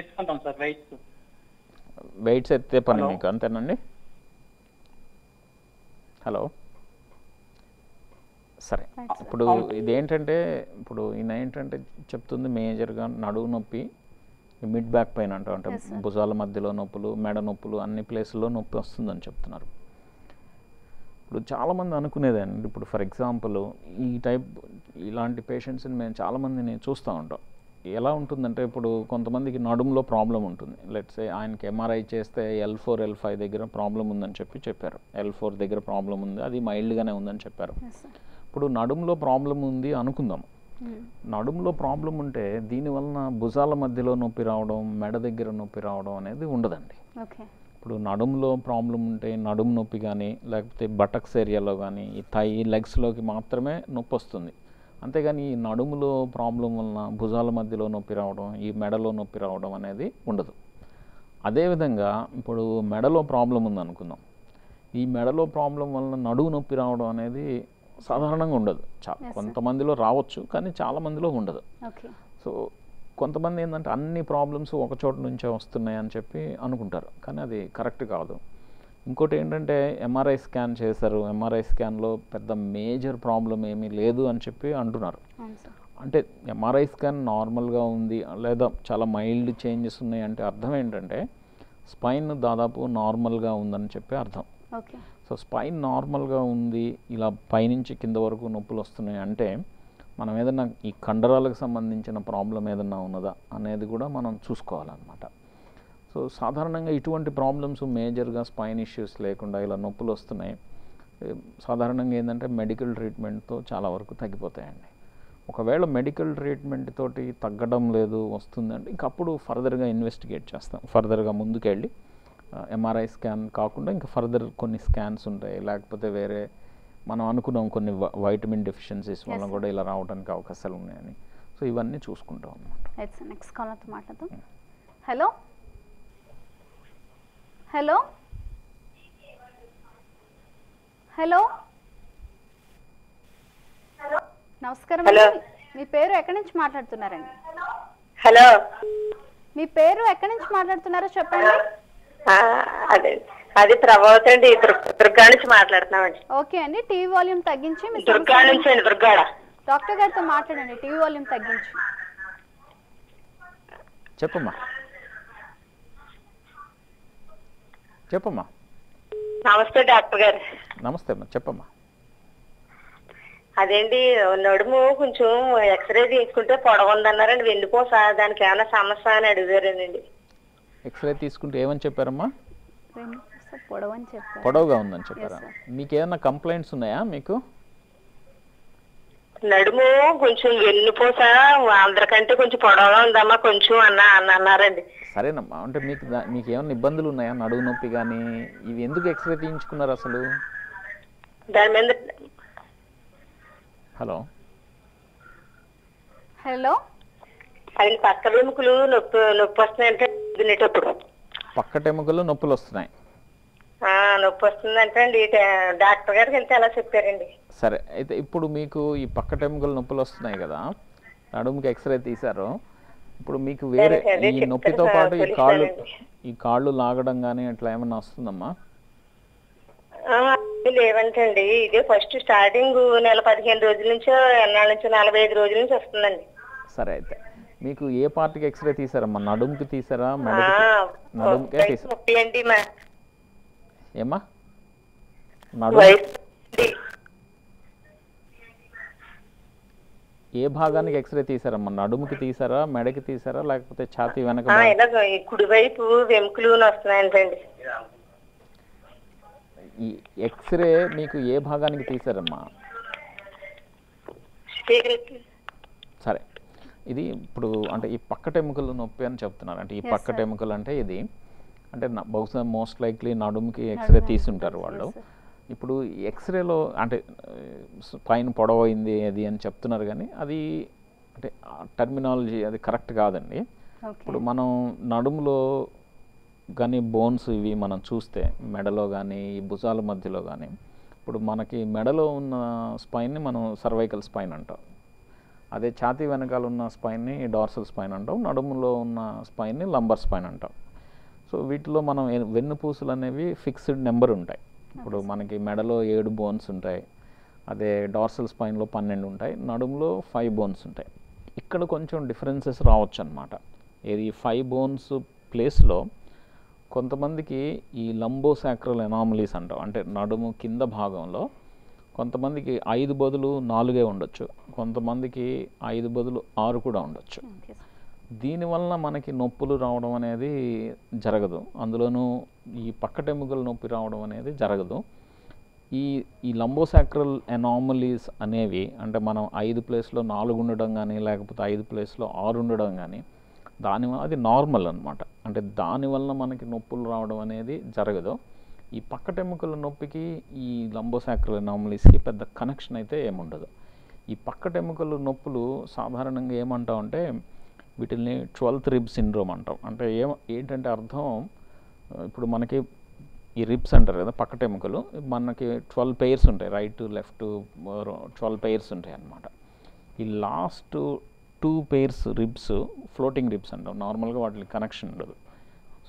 Speaker 7: ఎత్తుకుంటాం సార్ వెయిట్స్.
Speaker 3: వెయిట్స్ ఎత్తే పని. మీకు అంతేనండి? హలో. సరే. ఇప్పుడు ఇదేంటంటే ఇప్పుడు ఈయన ఏంటంటే చెప్తుంది మేజర్గా నడువు నొప్పి మిడ్ బ్యాక్ పెయిన్ అంటాం అంటే. భుజాల మధ్యలో నొప్పులు మెడ నొప్పులు అన్ని ప్లేసుల్లో నొప్పి వస్తుందని చెప్తున్నారు. ఇప్పుడు చాలామంది అనుకునేదండి ఇప్పుడు ఫర్ ఎగ్జాంపుల్ ఈ టైప్ ఇలాంటి పేషెంట్స్ని మేము చాలామందిని చూస్తూ ఉంటాం. ఎలా ఉంటుందంటే ఇప్పుడు కొంతమందికి నడుములో ప్రాబ్లం ఉంటుంది. లెట్సే ఆయనకి ఎంఆర్ఐ చేస్తే ఎల్ ఫోర్ ఎల్ ఫైవ్ దగ్గర ప్రాబ్లం ఉందని చెప్పి చెప్పారు. ఎల్ ఫోర్ దగ్గర ప్రాబ్లం ఉంది. అది మైల్డ్గానే ఉందని చెప్పారు. ఇప్పుడు నడుములో ప్రాబ్లం ఉంది అనుకుందాం. నడుములో ప్రాబ్లం ఉంటే దీనివలన భుజాల మధ్యలో నొప్పి రావడం మెడ దగ్గర నొప్పి రావడం అనేది ఉండదండి. ఇప్పుడు నడుములో ప్రాబ్లం ఉంటే నడుము నొప్పి కానీ లేకపోతే బటక్స్ ఏరియాలో కానీ ఈ థై లెగ్స్లోకి మాత్రమే నొప్పి వస్తుంది. అంతేగాని ఈ నడుములో ప్రాబ్లం వలన భుజాల మధ్యలో నొప్పి రావడం ఈ మెడలో నొప్పి రావడం అనేది ఉండదు. అదేవిధంగా ఇప్పుడు మెడలో ప్రాబ్లం ఉంది అనుకుందాం ఈ మెడలో ప్రాబ్లం వలన నడుము నొప్పి రావడం అనేది సాధారణంగా ఉండదు. చా. కొంతమందిలో రావచ్చు కానీ చాలా మందిలో ఉండదు. సో కొంతమంది ఏంటంటే అన్ని ప్రాబ్లమ్స్ ఒక చోట నుంచే వస్తున్నాయి అని చెప్పి అనుకుంటారు. కానీ అది కరెక్ట్ కాదు. ఇంకోటి ఏంటంటే ఎంఆర్ఐ స్కాన్ చేశారు. ఎంఆర్ఐ స్కాన్లో పెద్ద మేజర్ ప్రాబ్లం ఏమీ లేదు అని చెప్పి అంటున్నారు. అంటే ఎంఆర్ఐ స్కాన్ నార్మల్గా ఉంది లేదా చాలా మైల్డ్ చేంజెస్ ఉన్నాయి అంటే అర్థం ఏంటంటే స్పైన్ దాదాపు నార్మల్గా ఉందని చెప్పి అర్థం.
Speaker 2: ఓకే.
Speaker 3: సో స్పైన్ నార్మల్గా ఉంది ఇలా పైనుంచి కింద వరకు నొప్పులు వస్తున్నాయి అంటే మనం ఏదన్నా ఈ కండరాలకు సంబంధించిన ప్రాబ్లం ఏదన్నా ఉన్నదా అనేది కూడా మనం చూసుకోవాలన్నమాట. సో సాధారణంగా ఇటువంటి ప్రాబ్లమ్స్ మేజర్గా స్పైన్ ఇష్యూస్ లేకుండా ఇలా నొప్పులు వస్తున్నాయి. సాధారణంగా ఏంటంటే మెడికల్ ట్రీట్మెంట్తో చాలా వరకు తగ్గిపోతాయండి. ఒకవేళ మెడికల్ ట్రీట్మెంట్ తోటి తగ్గడం లేదు వస్తుందంటే ఇంకప్పుడు ఫర్దర్గా ఇన్వెస్టిగేట్ చేస్తాం. ఫర్దర్గా ముందుకెళ్ళి ఎంఆర్ఐ స్కాన్ కాకుండా ఇంకా ఫర్దర్ కొన్ని స్కాన్స్ ఉంటాయి. లేకపోతే వేరే మనం అనుకున్నాం కొన్ని వైటమిన్ డెఫిషియన్సీస్ వల్ల కూడా ఇలా రావడానికి అవకాశాలు ఉన్నాయని. సో ఇవన్నీ చూసుకుంటాం అనమాట
Speaker 2: నెక్స్ట్ కాలర్తో మాట్లాడదాం. హలో హలో హలో నమస్కారం. మీ పేరు ఎక్కడి నుంచి మాట్లాడుతున్నారండి?
Speaker 8: హలో
Speaker 2: మీ పేరు ఎక్కడి నుంచి మాట్లాడుతున్నారో చెప్పండి.
Speaker 8: అదే. అది ప్రభావతి అండి దుర్గ నుంచి మాట్లాడుతున్నామండి.
Speaker 2: ఓకే అండి టీవీ వాల్యూమ్ తగ్గించి
Speaker 8: దుర్గా నుంచి అండి దుర్గాడ
Speaker 2: డాక్టర్ గారితో మాట్లాడండి టీవీ వాల్యూమ్ తగ్గించి.
Speaker 3: చెప్పమ్మా. చెప్పమ్మా.
Speaker 8: నమస్తే డాక్టర్ గారు.
Speaker 3: నమస్తే అమ్మా చెప్పమ్మా.
Speaker 8: అదేంటి నడుము కొంచెం ఎక్స్రే తీసుకుంటే పొడవ ఉందన్నారండి వెండిపోస దానికి ఏమైనా సమస్య అని అడిగారండి.
Speaker 3: ఎక్స్రే తీసుకుంటే ఏమని చెప్పారమ్మా? పొడవుగా ఉందని చెప్పారా. మీకు ఏమైనా కంప్లైంట్స్ ఉన్నాయా మీకు?
Speaker 8: నడుము కొంచెం వెన్నుపూస అందరికంటే కొంచెం పొడవగా ఉందమ్మా కొంచెం అన్న అన్న అన్నారండి.
Speaker 3: సరేనమ్మా. అంటే మీకు మీకు ఏమైనా ఇబ్బందులు ఉన్నాయా? నడువు నొప్పి కానీ ఇవి ఎందుకు ఎక్స్రే తీయించుకున్నారు అసలు?
Speaker 8: దాని మీద
Speaker 3: హలో?
Speaker 2: హలో?
Speaker 8: అది పక్క వెముకలు నొప్పి నొప్పి వస్తున్నాయంటే తినేటప్పుడు.
Speaker 3: పక్కటెముకలు నొప్పులు వస్తున్నాయి.
Speaker 8: ఆ, నొప్పి వస్తుందంటే అండి డా- డాక్టర్ గారికి వెళ్తే అలా చెప్పారండి.
Speaker 3: సరే అయితే ఇప్పుడు మీకు ఈ పక్కటెముకలు నొప్పులు వస్తున్నాయి కదా నడుముకి ఎక్స్రే తీశారు. ఇప్పుడు మీకు వేరే
Speaker 8: సరే, అదే
Speaker 3: ఈ నొప్పితో
Speaker 8: సార్,
Speaker 3: పాటు ఈ కాళ్ళు. ఈ కాళ్ళు లాగడం కానీ అట్లా ఏమైనా వస్తుందమ్మా?
Speaker 8: ఆ, అవి లేవంటండి. ఇదే ఫస్ట్ స్టార్టింగ్ నెల పదిహేను రోజుల నుంచో ఎన్నాళ్ళ నుంచి నలభై ఐదు రోజుల నుంచి వస్తుందండి.
Speaker 3: సరే అయితే. మీకు ఏ పార్టీకి ఎక్స్రే తీసారమ్మా? నడుముకి తీసారా? నడుముకే తీసారా ఏమ్మా? నడుము. ఏ భాగానికి ఎక్స్రే తీసారమ్మా? నడుముకి తీసారా? మెడకి తీసారా? లేకపోతే ఛాతీ వెనక
Speaker 8: కుడివైపు వెముకలు
Speaker 3: ఎక్స్రే మీకు ఏ భాగానికి తీసారమ్మా? సరే. ఇది ఇప్పుడు అంటే ఈ పక్కటెముకలు నొప్పి అని చెప్తున్నారు. అంటే ఈ పక్కటెముకలు అంటే ఇది అంటే బహుశా మోస్ట్ లైక్లీ నడుముకి ఎక్స్రే. తీసుంటారు వాళ్ళు. ఇప్పుడు ఎక్స్రేలో అంటే పైన పొడవైంది అది అని చెప్తున్నారు కానీ అది అంటే టర్మినాలజీ అది కరెక్ట్ కాదండి. ఇప్పుడు మనం నడుములో కానీ బోన్స్ ఇవి మనం చూస్తే మెడలో కానీ ఈ భుజాల మధ్యలో కానీ ఇప్పుడు మనకి మెడలో ఉన్న స్పైన్ని మనం సర్వైకల్ స్పైన్ అంటాం. అదే ఛాతీ వెనకాల ఉన్న స్పైన్ని డార్సల్ స్పైన్ అంటాం నడుములో ఉన్న స్పైన్ని లంబర్ స్పైన్ అంటాం. సో వీటిలో మనం వెన్నుపూసలు అనేవి ఫిక్స్డ్ నెంబర్ ఉంటాయి. ఇప్పుడు మనకి మెడలో ఏడు బోన్స్ ఉంటాయి అదే డార్సల్ స్పైన్లో పన్నెండు ఉంటాయి నడుములో ఫైవ్ బోన్స్ ఉంటాయి. ఇక్కడ కొంచెం డిఫరెన్సెస్ రావచ్చు అనమాట ఏది ఫైవ్ బోన్స్ ప్లేస్లో కొంతమందికి ఈ లంబోసాక్రల్ ఎనామలీస్ అంటాం. అంటే నడుము కింద భాగంలో కొంతమందికి ఐదు బదులు నాలుగే ఉండొచ్చు. కొంతమందికి ఐదు బదులు ఆరు కూడా ఉండొచ్చు.
Speaker 2: సార్
Speaker 3: దీనివల్ల మనకి నొప్పులు రావడం అనేది జరగదు. అందులోనూ ఈ పక్కటెముకల నొప్పి రావడం అనేది జరగదు. ఈ ఈ లంబోసాక్రల్ ఎనామలీస్ అనేవి అంటే మనం ఐదు ప్లేస్లో నాలుగు ఉండడం కానీ లేకపోతే ఐదు ప్లేస్లో ఆరు ఉండడం కానీ దాని అది నార్మల్ అనమాట అంటే దానివల్ల మనకి నొప్పులు రావడం అనేది జరగదు. ఈ పక్కటెముకల నొప్పికి ఈ లంబోసాక్రల్ ఎనామలీస్కి పెద్ద కనెక్షన్ అయితే ఏముండదు. ఈ పక్కటెముకల నొప్పులు సాధారణంగా ఏమంటామంటే వీటిల్ని ట్వెల్త్ రిబ్ సిండ్రోమ్ అంటాం. అంటే ఏ ఏంటంటే అర్థం ఇప్పుడు మనకి ఈ రిబ్స్ అంటారు కదా పక్కటెముకలు మనకి ట్వెల్వ్ పెయిర్స్ ఉంటాయి. రైట్ లెఫ్ట్ ట్వెల్వ్ పెయిర్స్ ఉంటాయి అన్నమాట. ఈ last two pairs ribs floating ribs అంటాం. నార్మల్గా వాటికి కనెక్షన్ ఉండదు.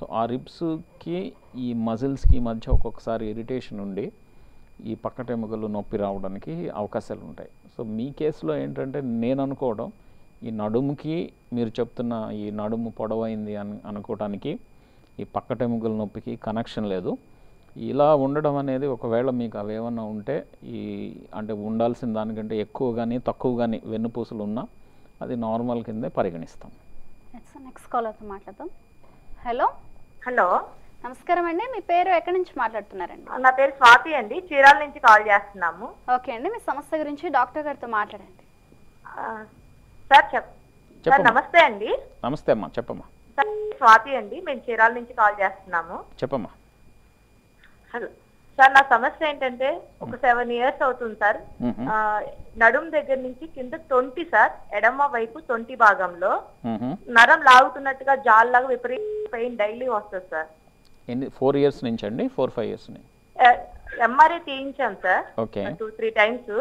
Speaker 3: సో ఆ రిబ్స్కి ఈ మజిల్స్కి మధ్య ఒక్కొక్కసారి ఇరిటేషన్ ఉండి ఈ పక్కటెముకలు నొప్పి రావడానికి అవకాశాలు ఉంటాయి సో మీ కేసులో ఏంటంటే నేను అనుకోవడం ఈ నడుముకి మీరు చెప్తున్న ఈ నడుము పొడవైంది అని అనుకోవటానికి ఈ పక్కటెముకల నొప్పికి కనెక్షన్ లేదు. ఇలా ఉండడం అనేది ఒకవేళ మీకు అవేమన్నా ఉంటే ఈ అంటే ఉండాల్సిన దానికంటే ఎక్కువ కానీ తక్కువ కానీ వెన్నుపూసలు ఉన్నా అది నార్మల్ కిందే పరిగణిస్తాం.
Speaker 2: నెక్స్ట్ నెక్స్ట్ కాలర్తో మాట్లాడదాం. Hello
Speaker 9: hello.
Speaker 2: నమస్కారం అండి మీ పేరు ఎక్కడి నుంచి మాట్లాడుతున్నారండి?
Speaker 9: నా పేరు స్వాతి అండి చీరాల నుంచి కాల్ చేస్తున్నాము.
Speaker 2: ఓకే అండి మీ సమస్య గురించి డాక్టర్ గారితో మాట్లాడండి.
Speaker 9: ఆ, సార్ చెప్ సార్ నమస్తే అండి.
Speaker 3: నమస్తే అమ్మా చెప్పమ్మా.
Speaker 9: సార్ స్వాతి అండి మేము చీరాల నుంచి కాల్ చేస్తున్నాము.
Speaker 3: చెప్పమ్మా.
Speaker 9: హలో. సార్ నా సమస్య ఏంటంటే ఒక సెవెన్ ఇయర్స్ అవుతుంది సార్. నడుం దగ్గర నుంచి కింద తొంటి సార్ ఎడమ వైపు తొంటి భాగంలో. నరం లాగుతున్నట్టుగా జాల్లాగా విపరీత పెయిన్ డైలీ వస్తుంది సార్.
Speaker 3: ఫోర్ ఇయర్స్ నుంచి అండి? ఫోర్ ఫైవ్ ఇయర్స్
Speaker 9: ఎంఆర్ఐ తీయించాం సార్. Two three times.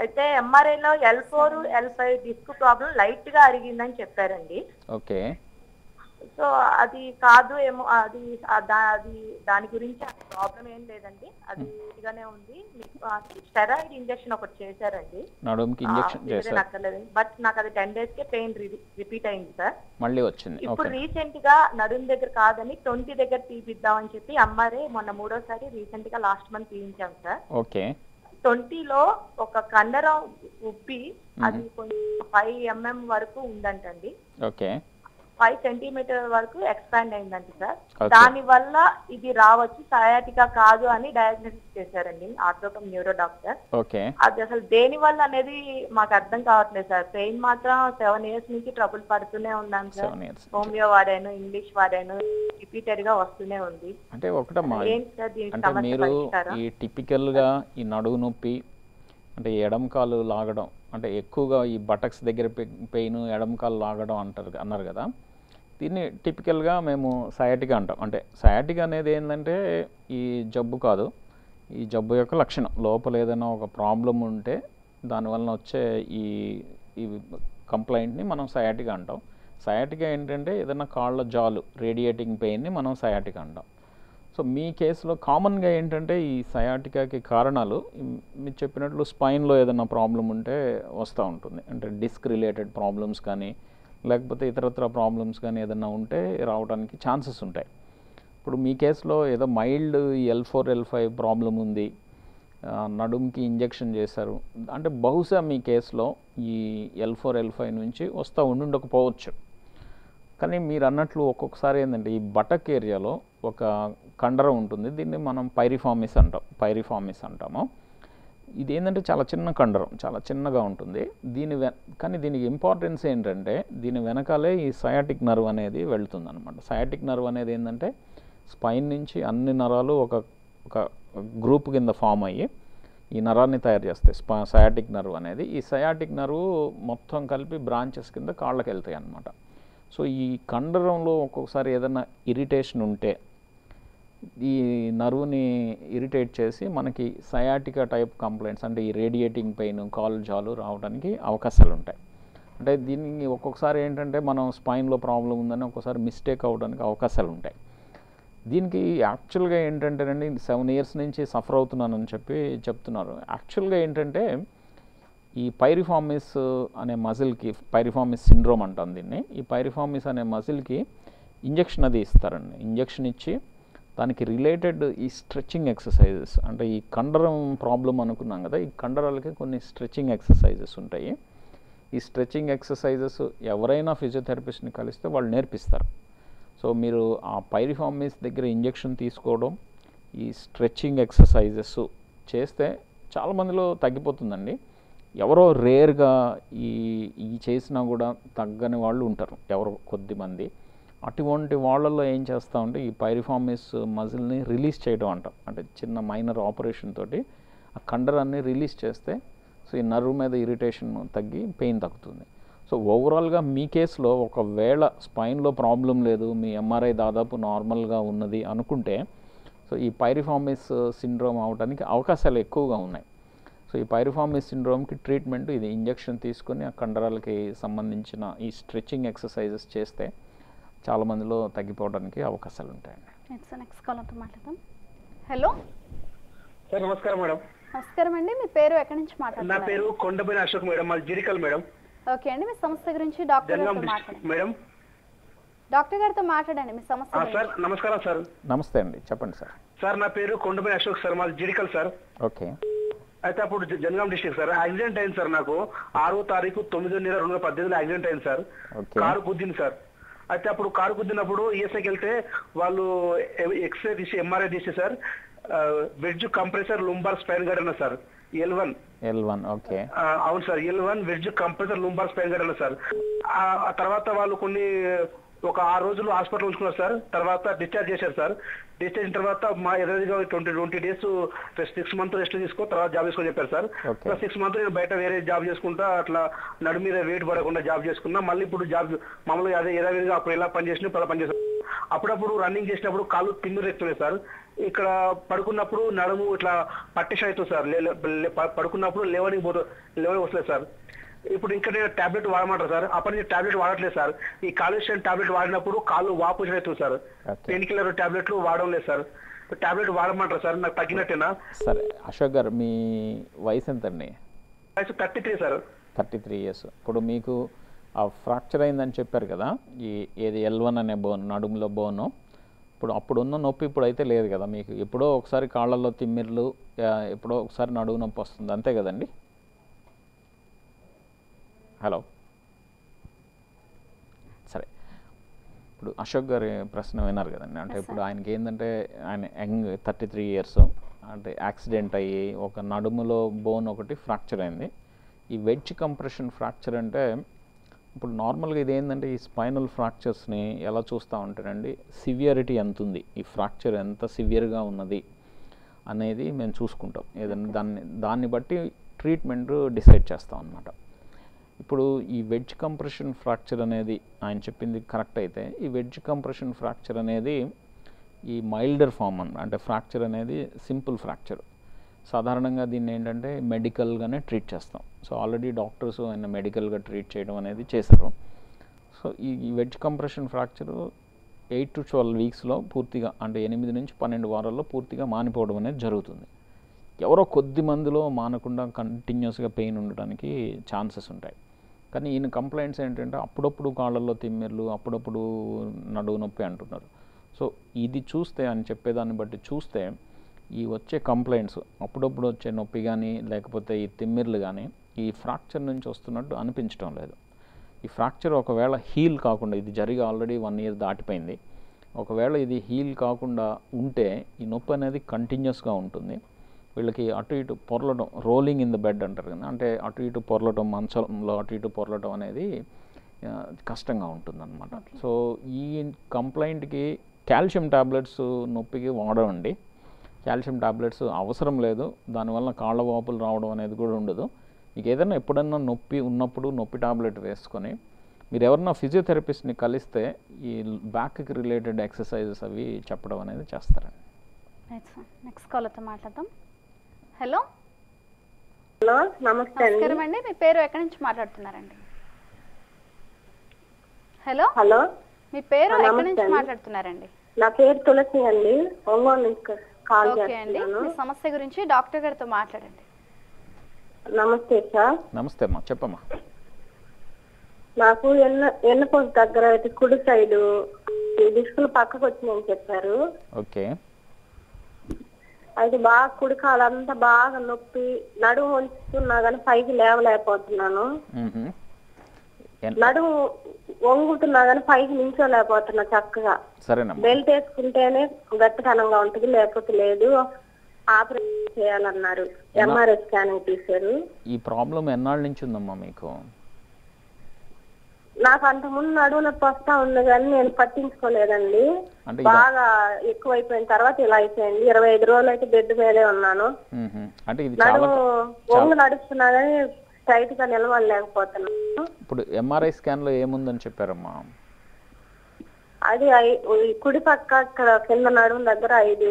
Speaker 9: అయితే ఎంఆర్ఐ లో L four L five disc problem లైట్గా అరిగిందని చెప్పారండి.
Speaker 3: ఓకే.
Speaker 9: సో అది కాదు ఏమో అది అది దాని గురించి ప్రాబ్లం ఏం లేదండి. అది ఇదిగానే ఉంది. స్టెరాయిడ్ ఇంజెక్షన్ ఒకటి చేశారండి.
Speaker 3: నడుముకి ఇంజెక్షన్ చేశారు.
Speaker 9: బట్ నాకు అది టెన్ డేస్ కే పెయిన్ రిపీట్ అయింది సార్
Speaker 3: మళ్ళీ వచ్చింది.
Speaker 9: ఇప్పుడు రీసెంట్గా నడుం దగ్గర కాదని ట్వంటీ దగ్గర తీపిద్దామని చెప్పి అమ్మారే మొన్న మూడోసారి రీసెంట్గా లాస్ట్ మంత్ తీయించాం సార్
Speaker 3: ఓకే
Speaker 9: ట్వంటీలో ఒక కండరం ఉప్పి అది కొంచెం ఫైవ్ ఎంఎం వరకు ఉందంటండి.
Speaker 3: ఓకే
Speaker 9: ఫైవ్ సెంటీమీటర్ వరకు ఎక్స్పాండ్ అయిందంట సార్. దాని వల్ల ఇది రావచ్చు సయాటికా కాదు అని డయాగ్నోసిస్ చేశారండి ఆర్థోకమ్ న్యూరో డాక్టర్. అది అసలు దేని వల్ల అనేది మాకు అర్థం కావట్లేదు సార్. పెయిన్ మాత్రం సెవెన్ ఇయర్స్ నుంచి ట్రబుల్ పడుతూనే ఉన్నాను సార్. హోమియో వాడాను ఇంగ్లీష్ వాడాను రిపీటెడ్గా వస్తూనే ఉంది.
Speaker 3: అంటే ఒకటమ్మా అంటే
Speaker 9: సమస్య
Speaker 3: మీరు
Speaker 9: పరిష్కారం
Speaker 3: ఈ ఈ నడువు నొప్పి అంటే ఎడమ కాలు లాగడం అంటే ఎక్కువగా ఈ బటక్స్ దగ్గర పెయిన్ ఎడమ కాలు లాగడం అంటారు అన్నారు కదా. దీన్ని టిపికల్గా మేము సయాటిగా అంటాం. అంటే సయాటిగా అనేది ఏంటంటే ఈ జబ్బు కాదు. ఈ జబ్బు యొక్క లక్షణం. లోపల ఏదైనా ఒక ప్రాబ్లం ఉంటే దానివల్ల వచ్చే ఈ ఈ కంప్లైంట్ని మనం సయాటిగా అంటాం. సయాటిగా ఏంటంటే ఏదైనా కాళ్ళ జాలు రేడియేటింగ్ పెయిన్ని మనం సయాటిగా అంటాం. సో మీ కేసులో కామన్గా ఏంటంటే ఈ సయాటికాకి కారణాలు మీరు చెప్పినట్లు స్పైన్లో ఏదైనా ప్రాబ్లం ఉంటే వస్తూ ఉంటుంది. అంటే డిస్క్ రిలేటెడ్ ప్రాబ్లమ్స్ కానీ లేకపోతే ఇతరత్ర ప్రాబ్లమ్స్ కానీ ఏదైనా ఉంటే రావడానికి ఛాన్సెస్ ఉంటాయి. ఇప్పుడు మీ కేసులో ఏదో mild L four L five problem ఉంది. నడుంకి నడుముకి ఇంజెక్షన్ చేశారు. అంటే బహుశా మీ కేసులో ఈ ఎల్ ఫోర్ ఎల్ ఫైవ్ నుంచి వస్తూ ఉండుండకపోవచ్చు. కానీ మీరు అన్నట్లు ఒక్కొక్కసారి ఏంటంటే ఈ బటక్ ఏరియాలో ఒక కండరం ఉంటుంది. దీన్ని మనం పైరిఫామిస్ అంటాం పైరిఫామిస్ అంటాము. ఇది ఏంటంటే చాలా చిన్న కండరం చాలా చిన్నగా ఉంటుంది. దీని వె కానీ దీనికి ఇంపార్టెన్స్ ఏంటంటే దీని వెనకాలే ఈ సయాటిక్ నర్వ్ అనేది వెళుతుంది అనమాట సయాటిక్ నర్వ్ అనేది ఏంటంటే స్పైన్ నుంచి అన్ని నరాలు ఒక ఒక గ్రూప్ కింద ఫామ్ అయ్యి ఈ నరాన్ని తయారు చేస్తాయి. స్పా సయాటిక్ నర్వ్ అనేది. ఈ సయాటిక్ నర్వ్ మొత్తం కలిపి బ్రాంచెస్ కింద కాళ్ళకి వెళ్తాయి అన్నమాట సో ఈ కండరంలో ఒక్కొక్కసారి ఏదైనా ఇరిటేషన్ ఉంటే ఈ నర్వ్ని ఇరిటేట్ చేసి మనకి సయాటికా టైప్ కంప్లైంట్స్ అంటే ఈ రేడియేటింగ్ పెయిన్ కాలు జాలు రావడానికి అవకాశాలు ఉంటాయి. అంటే దీనికి ఒక్కొక్కసారి ఏంటంటే మనం స్పైన్లో ప్రాబ్లం ఉందని ఒక్కోసారి మిస్టేక్ అవడానికి అవకాశాలు ఉంటాయి. దీనికి యాక్చువల్గా ఏంటంటేనండి సెవెన్ ఇయర్స్ నుంచి సఫర్ అవుతున్నానని చెప్పి చెప్తున్నారు. యాక్చువల్గా ఏంటంటే ఈ పైరిఫామిస్ అనే మజిల్కి పైరిఫామిస్ సిండ్రోమ్ అంటాం దీన్ని. ఈ పైరిఫామిస్ అనే మజిల్కి ఇంజెక్షన్ అది ఇస్తారండి. ఇంజెక్షన్ ఇచ్చి దానికి రిలేటెడ్ ఈ స్ట్రెచ్చింగ్ ఎక్సర్సైజెస్ అంటే ఈ కండరం ప్రాబ్లం అనుకున్నాం కదా ఈ కండరాలకి కొన్ని స్ట్రెచ్చింగ్ ఎక్సర్సైజెస్ ఉంటాయి. ఈ స్ట్రెచ్చింగ్ ఎక్సర్సైజెస్ ఎవరైనా ఫిజియోథెరపిస్ట్ని కలిస్తే వాళ్ళు నేర్పిస్తారు. సో మీరు ఆ పైరిఫార్మిస్ దగ్గర ఇంజెక్షన్ తీసుకోవడం ఈ స్ట్రెచ్చింగ్ ఎక్సర్సైజెస్ చేస్తే చాలా మందిలో తగ్గిపోతుందండి. ఎవరో రేర్గా ఈ ఈ చేసినా కూడా తగ్గని వాళ్ళు ఉంటారు ఎవరో కొద్దిమంది అటువంటి వాళ్ళల్లో ఏం చేస్తామంటే ఈ పైరిఫామిస్ మజిల్ని రిలీజ్ చేయడం అంటాం. అంటే చిన్న మైనర్ ఆపరేషన్ తోటి ఆ కండరాన్ని రిలీజ్ చేస్తే సో ఈ నర్వ్ మీద ఇరిటేషన్ తగ్గి పెయిన్ తగ్గుతుంది. సో ఓవరాల్గా మీ కేసులో ఒకవేళ స్పైన్లో ప్రాబ్లం లేదు మీ ఎంఆర్ఐ దాదాపు నార్మల్గా ఉన్నది అనుకుంటే సో ఈ పైరిఫామిస్ సిండ్రోమ్ అవడానికి అవకాశాలు ఎక్కువగా ఉన్నాయి. సో ఈ పైరిఫామిస్ సిండ్రోమ్కి ట్రీట్మెంట్ ఇది ఇంజెక్షన్ తీసుకొని ఆ కండరాలకి సంబంధించిన ఈ స్ట్రెచ్చింగ్ ఎక్సర్సైజెస్ చేస్తే చాలా మందిలో తగ్గిపోవడానికి అవకాశాలు ఉంటాయండి.
Speaker 2: నెక్స్ట్ నెక్స్ట్ కాలర్తో మాట్లాడదాం. హలో
Speaker 10: సార్ నమస్కారం మేడం.
Speaker 2: నమస్కారం అండి. మీ పేరు ఎక్కడి నుంచి
Speaker 10: నా
Speaker 2: మాట్లాడుతున్నారు
Speaker 10: పేరు కొండపైన అశోక్ మేడం మాది జిరికల్ మేడం.
Speaker 2: ఓకే అండి. మీ సమస్య గురించి డాక్టర్
Speaker 10: జనగాం
Speaker 2: గారితో
Speaker 10: డిస్ట్రిక్ట్
Speaker 2: మాట్లాడండి.
Speaker 10: మేడం.
Speaker 2: డాక్టర్ గారితో మాట్లాడండి. మీ సమస్య.
Speaker 10: సార్ నమస్కారం సార్.
Speaker 3: నమస్తే అండి. చెప్పండి సార్.
Speaker 10: సార్ నా పేరు కొండపైన అశోక్ సార్ మాది జిరికల్ సార్.
Speaker 3: ఓకే.
Speaker 10: అయితే అప్పుడు జనగాం డిస్ట్రిక్ట్ సార్. యాక్సిడెంట్ అయింది సార్ నాకు. ఆరో తారీఖు తొమ్మిదో నెల రెండు వేల పద్దెనిమిదిలో యాక్సిడెంట్ అయింది సార్.
Speaker 3: ఓకే.
Speaker 10: కారు గుద్దింది సార్. అయితే అప్పుడు కారు గుద్దినప్పుడు ఈఎస్ఐకి వెళ్తే వాళ్ళు ఎక్స్రే తీసి ఎంఆర్ఐ తీసి sir wedge compressor lumbar spine గడ్ అన్న sir L one
Speaker 3: L one okay.
Speaker 10: అవును sir L one wedge compressor lumbar spine గడ్ సార్ ఆ ఆ తర్వాత వాళ్ళు కొన్ని ఒక ఆరు రోజులు హాస్పిటల్ ఉంచుకున్నారు సార్. తర్వాత డిశ్చార్జ్ చేశారు సార్. డిశ్చార్జ్ అయిన తర్వాత మా ఎదురుగా twenty twenty days six month rest తీసుకో తర్వాత జాబ్ చేసుకోని చెప్పారు సార్. సిక్స్ మంత్ నేను బయట వేరే జాబ్ చేసుకుంటా అట్లా నడు మీద వెయిట్ పడకుండా జాబ్ చేసుకున్నా. మళ్ళీ ఇప్పుడు జాబ్ మామూలుగా అదే యథావిధిగా అప్పుడు ఎలా పని చేసినా ఇప్పుడు అలా పని చేస్తాను అప్పుడప్పుడు రన్నింగ్ చేసినప్పుడు కాళ్ళు తిమ్మిరి ఎక్కుతున్నాయి సార్. ఇక్కడ పడుకున్నప్పుడు నడుము ఇట్లా పట్టిష అవుతుంది సార్ పడుకున్నప్పుడు లేవనికి పోతు లేవని వస్తలేదు సార్. ఇప్పుడు ఇంకా నేను టాబ్లెట్ వాడమంటారు సార్. అప్పటి నుంచి టాబ్లెట్ వాడట్లేదు సార్. ఈ కాలుష్యం టాబ్లెట్ వాడినప్పుడు కాళ్ళు వాపు అవుతుంది సార్. పెయిన్ కిల్లర్ టాబ్లెట్లు వాడడం లేదు సార్. టాబ్లెట్ వాడమంటారు సార్ నాకు తగ్గినట్టేనా?
Speaker 3: సరే అశోక్ గారు మీ వయసు ఎంతండి?
Speaker 10: వయసు thirty three sir.
Speaker 3: Thirty three years. ఇప్పుడు మీకు ఆ ఫ్రాక్చర్ అయిందని చెప్పారు కదా ఈ ఏది ఎల్ వన్ అనే బోన్ నడుములో బోను ఇప్పుడు అప్పుడు ఉన్న నొప్పి ఇప్పుడు అయితే లేదు కదా మీకు. ఎప్పుడో ఒకసారి కాళ్ళల్లో తిమ్మిర్లు ఎప్పుడో ఒకసారి నడుము నొప్పి వస్తుంది. అంతే కదండి? హలో. సరే. ఇప్పుడు అశోక్ గారి ప్రశ్న విన్నారు కదండి. అంటే ఇప్పుడు ఆయనకి ఏంటంటే ఆయన యంగ్ థర్టీ త్రీ ఇయర్స్. అంటే యాక్సిడెంట్ అయ్యి ఒక నడుములో బోన్ ఒకటి ఫ్రాక్చర్ అయింది. ఈ వెడ్జ్ కంప్రెషన్ ఫ్రాక్చర్ అంటే ఇప్పుడు నార్మల్గా ఇది ఏంటంటే ఈ స్పైనల్ ఫ్రాక్చర్స్ని ఎలా చూస్తూ ఉంటారండి సివియరిటీ ఎంత ఉంది ఈ ఫ్రాక్చర్ ఎంత సివియర్గా ఉన్నది అనేది మేము చూసుకుంటాం. ఏదన్నా దాన్ని దాన్ని బట్టి ట్రీట్మెంట్ డిసైడ్ చేస్తాం అన్నమాట. ఇప్పుడు ఈ వెడ్జ్ కంప్రెషన్ ఫ్రాక్చర్ అనేది ఆయన చెప్పింది కరెక్ట్ అయితే ఈ వెడ్జ్ కంప్రెషన్ ఫ్రాక్చర్ అనేది ఈ మైల్డర్ ఫామ్ అన్న అంటే ఫ్రాక్చర్ అనేది సింపుల్ ఫ్రాక్చర్. సాధారణంగా దీన్ని ఏంటంటే మెడికల్గానే ట్రీట్ చేస్తాం. సో ఆల్రెడీ డాక్టర్స్ ఆయన మెడికల్గా ట్రీట్ చేయడం అనేది చేశారు. సో ఈ wedge compression fracture eight to twelve వీక్స్లో పూర్తిగా అంటే ఎనిమిది నుంచి పన్నెండు వారాల్లో పూర్తిగా మానిపోవడం అనేది జరుగుతుంది. ఎవరో కొద్ది మందిలో మానకుండా కంటిన్యూస్గా పెయిన్ ఉండడానికి ఛాన్సెస్ ఉంటాయి. కానీ ఈయన కంప్లైంట్స్ ఏంటంటే అప్పుడప్పుడు కాళ్ళల్లో తిమ్మిర్లు అప్పుడప్పుడు నడువు నొప్పి అంటున్నారు. సో ఇది చూస్తే అని చెప్పేదాన్ని బట్టి చూస్తే ఈ వచ్చే కంప్లైంట్స్ అప్పుడప్పుడు వచ్చే నొప్పి కానీ లేకపోతే ఈ తిమ్మిర్లు కానీ ఈ ఫ్రాక్చర్ నుంచి వస్తున్నట్టు అనిపించడం లేదు. ఈ ఫ్రాక్చర్ ఒకవేళ హీల్ కాకుండా ఇది జరిగి ఆల్రెడీ వన్ ఇయర్ దాటిపోయింది. ఒకవేళ ఇది హీల్ కాకుండా ఉంటే ఈ నొప్పి అనేది కంటిన్యూస్గా ఉంటుంది. వీళ్ళకి అటు ఇటు పొరలటం రోలింగ్ ఇన్ ద బెడ్ అంటారు కదా అంటే అటు ఇటు పొరలటం మంచంలో అటు ఇటు పొరలటం అనేది కష్టంగా ఉంటుందన్నమాట. సో ఈ కంప్లైంట్కి కాల్షియం టాబ్లెట్స్ నొప్పికి వాడమండి కాల్షియం టాబ్లెట్స్ అవసరం లేదు. దానివల్ల కాళ్ళ వాపులు రావడం అనేది కూడా ఉండదు. మీకు ఏదైనా ఎప్పుడన్నా నొప్పి ఉన్నప్పుడు నొప్పి టాబ్లెట్ వేసుకొని మీరు ఎవరన్నా ఫిజియోథెరపిస్ట్ని కలిస్తే ఈ బ్యాక్కి రిలేటెడ్ ఎక్సర్సైజెస్ అవి చెప్పడం అనేది చేస్తారండి.
Speaker 2: నెక్స్ట్ కాలర్తో మాట్లాడదాం. హలో.
Speaker 11: హలో నమస్తే అండి.
Speaker 2: నమస్కారం అండి. మీ పేరు ఎక్కడి నుంచి మాట్లాడుతున్నారండి? హలో.
Speaker 11: హలో.
Speaker 2: మీ పేరు ఎక్కడి నుంచి. మాట్లాడుతున్నారండి?
Speaker 11: నా పేరు తులసి అండి. ఒంగోలు నుంచి కాల్
Speaker 2: ఓకే అండి.
Speaker 11: చేస్తున్నాను.
Speaker 2: మీ సమస్య గురించి డాక్టర్ గారితో మాట్లాడండి.
Speaker 11: నమస్తే సార్.
Speaker 3: నమస్తే అమ్మా. చెప్పమ్మా.
Speaker 11: నాకు ఎన్న ఎన్నపోసు దగ్గర అయితే కుడి సైడ్ డిస్కులు పక్కకు వచ్చినాయని చెప్పారు.
Speaker 3: ఓకే.
Speaker 11: అయితే బాగా కుడి కాలంతా బాగా నొప్పి నడుము వంచుతున్నా కానీ పైకి లేవలేకపోతున్నాను. నడుము వంగుతున్నా కానీ పైకి నించోలేకపోతున్నా చక్కగా. బెల్ట్ వేసుకుంటేనే గట్టితనంగా ఉంటుంది లేకపోతే లేదు. ఆపరేషన్ చేయాలన్నారు. ఎంఆర్ఐ స్కానింగ్ తీశారు.
Speaker 3: ఈ ప్రాబ్లం ఎన్నాళ్ళ నుంచి ఉందమ్మా మీకు?
Speaker 11: నాకు అంత ముందు నడువు నొప్పి వస్తా ఉంది కానీ నేను పట్టించుకోలేదండి. బాగా ఎక్కువైపోయిన తర్వాత ఇలా అయిపోయింది. ఇరవై ఐదు రోజులు అయితే బెడ్ మీదే ఉన్నాను.
Speaker 3: అంటే ఇది
Speaker 11: నడుము వంగు నడుస్తున్నా కానీ స్ట్రైట్గా నిలవలేకపోతున్నాను
Speaker 3: ఇప్పుడు ఎంఆర్ఐ స్కాన్లో ఏముందని చెప్పారమ్మా?
Speaker 11: అది కుడి పక్క ఇక్కడ కింద నడుము దగ్గర ఐదు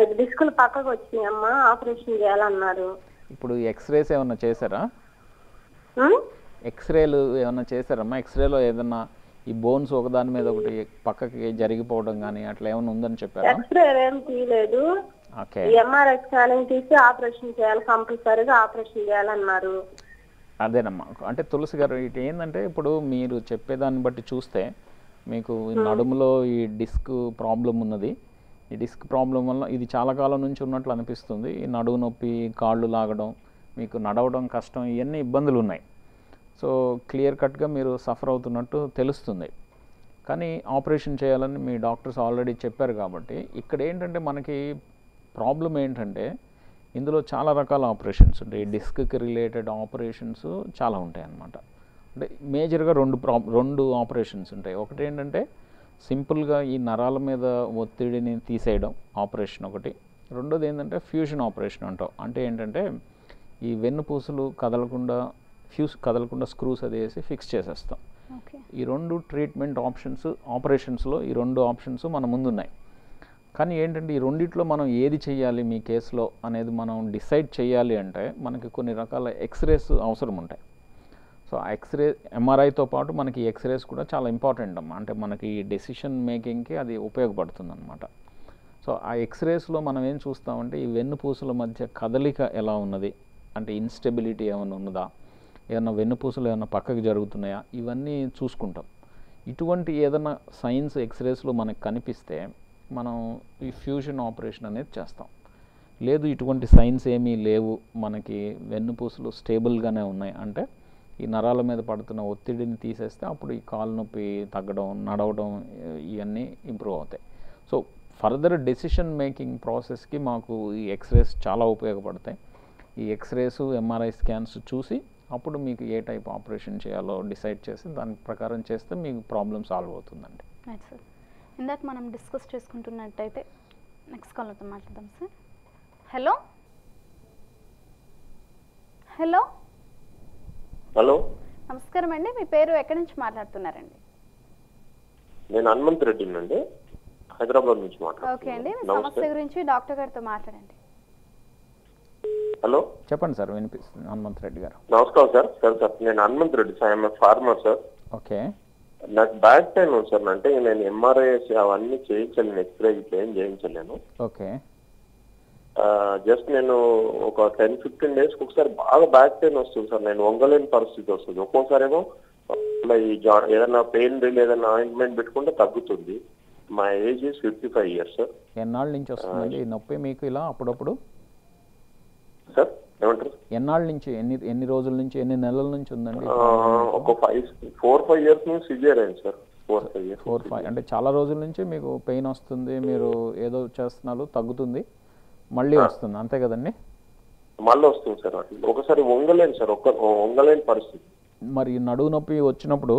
Speaker 11: ఐదు డిస్కులు పక్కకు వచ్చినాయి అమ్మ. ఆపరేషన్ చేయాలన్నారు.
Speaker 3: ఇప్పుడు ఎక్స్రేస్ ఏమన్నా చేశారా? ఎక్స్రేలు ఏమన్నా చేశారమ్మా? ఎక్స్రేలో ఏదన్నా ఈ బోన్స్ ఒకదాని మీద ఒకటి పక్కకి జరిగిపోవడం కానీ అట్లా ఏమైనా ఉందని చెప్పారా?
Speaker 11: ఎక్స్రే ఏం తీయలేదు.
Speaker 3: ఓకే.
Speaker 11: ఎంఆర్ఐ స్కానింగ్ తీసి ఆపరేషన్ చేయాలి కంపల్సరీగా ఆపరేషన్ చేయాలన్నారు.
Speaker 3: అదేనమ్మా. అంటే తులసి గారు ఇటు ఏంటంటే ఇప్పుడు మీరు చెప్పేదాన్ని బట్టి చూస్తే మీకు నడుములో ఈ డిస్క్ ప్రాబ్లం ఉన్నది. ఈ డిస్క్ ప్రాబ్లం వల్ల ఇది చాలా కాలం నుంచి ఉన్నట్లు అనిపిస్తుంది. ఈ నడుము నొప్పి కాళ్ళు లాగడం మీకు నడవడం కష్టం ఇవన్నీ ఇబ్బందులు ఉన్నాయి సో క్లియర్ కట్గా మీరు సఫర్ అవుతున్నట్టు తెలుస్తుంది. కానీ ఆపరేషన్ చేయాలని మీ డాక్టర్స్ ఆల్రెడీ చెప్పారు కాబట్టి ఇక్కడ ఏంటంటే మనకి ప్రాబ్లం ఏంటంటే ఇందులో చాలా రకాల ఆపరేషన్స్ ఉంటాయి. డిస్క్కి రిలేటెడ్ ఆపరేషన్స్ చాలా ఉంటాయి అన్నమాట. అంటే మేజర్గా రెండు ప్రా రెండు ఆపరేషన్స్ ఉంటాయి. ఒకటి ఏంటంటే సింపుల్గా ఈ నరాల మీద ఒత్తిడిని తీసేయడం ఆపరేషన్ ఒకటి. రెండోది ఏంటంటే ఫ్యూజన్ ఆపరేషన్ అంటాం. అంటే ఏంటంటే ఈ వెన్నుపూసలు కదలకుండా ఫ్యూస్ కదలకుండా స్క్రూస్ అది వేసి ఫిక్స్ చేసేస్తాం.
Speaker 2: ఓకే.
Speaker 3: ఈ రెండు ట్రీట్మెంట్ ఆప్షన్స్ ఆపరేషన్స్లో ఈ రెండు ఆప్షన్స్ మన ముందున్నాయి. కానీ ఏంటంటే ఈ రెండిట్లో మనం ఏది చేయాలి మీ కేసులో అనేది మనం డిసైడ్ చేయాలి అంటే మనకి కొన్ని రకాల ఎక్స్రేస్ అవసరం ఉంటాయి. సో ఆ ఎక్స్రే ఎంఆర్ఐతో పాటు మనకి ఎక్స్రేస్ కూడా చాలా ఇంపార్టెంట్ అమ్మా. అంటే మనకి డెసిషన్ మేకింగ్కి అది ఉపయోగపడుతుంది అనమాట సో ఆ ఎక్స్రేస్లో మనం ఏం చూస్తామంటే ఈ వెన్నుపూసల మధ్య కదలిక ఎలా ఉన్నది? అంటే ఇన్స్టెబిలిటీ ఏమైనా ఉన్నదా? ఏమన్నా వెన్నుపూసలు ఏమైనా పక్కకి జరుగుతున్నాయా? ఇవన్నీ చూసుకుంటాం. ఇటువంటి ఏదైనా సైన్స్ ఎక్స్రేస్లో మనకు కనిపిస్తే మనం ఈ ఫ్యూజన్ ఆపరేషన్ అనేది చేస్తాం. లేదు ఇటువంటి సైన్స్ ఏమీ లేవు మనకి వెన్నుపూసలు స్టేబుల్గానే ఉన్నాయి. అంటే ఈ నరాల మీద పడుతున్న ఒత్తిడిని తీసేస్తే అప్పుడు ఈ కాలు నొప్పి తగ్గడం నడవడం ఇవన్నీ ఇంప్రూవ్ అవుతాయి. సో ఫర్దర్ డెసిషన్ మేకింగ్ ప్రాసెస్కి మాకు ఈ ఎక్స్రేస్ చాలా ఉపయోగపడతాయి. ఈ ఎక్స్రేస్ ఎంఆర్ఐ స్కాన్స్ చూసి అప్పుడు మీకు ఏ టైప్ ఆపరేషన్ చేయాలో డిసైడ్ చేసి దాని ప్రకారం చేస్తే మీకు ప్రాబ్లం సాల్వ్ అవుతుందండి.
Speaker 2: సార్ ఇందాక మనం డిస్కస్ చేసుకుంటున్నట్టయితే నెక్స్ట్ కాల్తో మాట్లాడదాం సార్ హలో హలో
Speaker 4: హలో
Speaker 2: నమస్కారం అండి. మీ పేరు ఎక్కడి నుంచి మాట్లాడుతున్నారండి?
Speaker 4: నేను హనుమంత్ రెడ్డినండి. హైదరాబాద్ నుంచి
Speaker 2: ఓకే అండి. మీ
Speaker 4: మాట్లాడుతున్నాను
Speaker 2: సమస్య గురించి డాక్టర్ గారితో మాట్లాడండి.
Speaker 4: హలో.
Speaker 3: చెప్పండి సార్ వినిపిస్తుంది. హనుమంత్ రెడ్డి గారు.
Speaker 4: నమస్కారం సార్. సార్ సార్ నేను Hanumanth Reddy sir. I'm farmer sir.
Speaker 3: Okay.
Speaker 4: నాకు బ్యాక్ పెయిన్ ఉంది సార్. అంటే నేను ఎంఆర్ఐ అవన్నీ చేయించలేను. ఎక్స్రే ఇట్లా ఏం చేయించలేను.
Speaker 3: ఓకే.
Speaker 4: జస్ట్ నేను ఒక టెన్ ఫిఫ్టీన్ డేస్ ఒకసారి బాగా బ్యాక్ పెయిన్ వస్తుంది సార్. నేను వంగలేని పరిస్థితి వస్తుంది. ఒక్కోసారి ఏమో ఈ జా ఏదైనా పెయిన్ రిల్ ఏదైనా ఆయింట్మెంట్ పెట్టుకుంటే తగ్గుతుంది. మా age is fifty five years. Sir
Speaker 3: ఎన్నాళ్ళ నుంచి వస్తుందండి? ఈ నొప్పి మీకు ఇలా అప్పుడప్పుడు?
Speaker 4: సార్ ఏమంటారు?
Speaker 3: ఎన్నాళ్ళ నుంచి ఎన్ని ఎన్ని రోజుల నుంచి ఎన్ని నెలల నుంచి ఉందండి
Speaker 4: ఒక ఫైవ్ ఫోర్ ఫైవ్ ఇయర్స్ నుంచి సివియర్ అయింది sir. Four five years
Speaker 3: four five అంటే చాలా రోజుల నుంచి మీకు పెయిన్ వస్తుంది మీరు ఏదో చేస్తున్నారు తగ్గుతుంది మళ్ళీ వస్తుంది అంతే కదండి?
Speaker 4: మళ్ళీ వస్తుంది సార్ ఒకసారి వంగలేను సార్ ఒక వంగలేని పరిస్థితి.
Speaker 3: మరి నడువు నొప్పి వచ్చినప్పుడు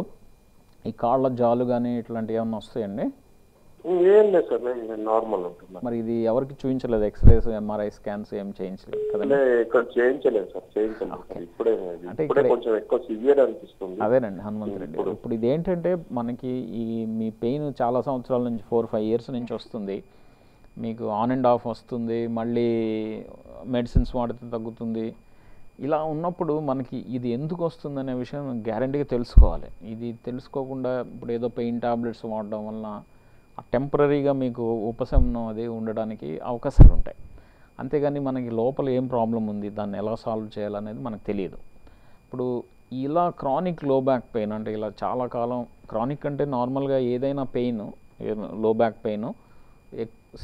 Speaker 3: ఈ కాళ్ళ జాలు కానీ ఇట్లాంటివి ఏమైనా వస్తాయండి?
Speaker 4: ఏం లేదు సార్ నేను నార్మల్ ఉంటున్నా
Speaker 3: మరి ఇది ఎవరికి చూపించలేదు ఎక్స్రేస్ ఎంఆర్ఐ స్కాన్స్ ఏం చేయించలేదు
Speaker 4: అంటే
Speaker 3: కదండి
Speaker 4: ఇక్కడ చేయించలేదు సార్ చేయించలేదు ఇప్పుడే
Speaker 3: అంటే
Speaker 4: ఇప్పుడే
Speaker 3: ఇక్కడ-
Speaker 4: కొంచెం ఎక్కువ సివియర్ అనిపిస్తుంది.
Speaker 3: అదేనండి హనుమంత్ రెడ్డి. ఇప్పుడు ఇది ఏంటంటే మనకి ఈ మీ పెయిన్ చాలా సంవత్సరాల నుంచి ఫోర్ ఫైవ్ ఇయర్స్ నుంచి వస్తుంది. మీకు ఆన్ అండ్ ఆఫ్ వస్తుంది మళ్ళీ మెడిసిన్స్ వాడితే తగ్గుతుంది. ఇలా ఉన్నప్పుడు మనకి ఇది ఎందుకు వస్తుందనే విషయం గ్యారంటీగా తెలుసుకోవాలి. ఇది తెలుసుకోకుండా ఇప్పుడు ఏదో పెయిన్ టాబ్లెట్స్ వాడడం వలన టెంపరీగా మీకు ఉపశమనం అది ఉండడానికి అవకాశాలు ఉంటాయి. అంతేగాని మనకి లోపల ఏం ప్రాబ్లం ఉంది దాన్ని ఎలా సాల్వ్ చేయాలనేది మనకు తెలియదు. ఇప్పుడు ఇలా క్రానిక్లో బ్యాక్ పెయిన్ అంటే ఇలా చాలా కాలం క్రానిక్ అంటే నార్మల్గా ఏదైనా పెయిన్లో బ్యాక్ పెయిన్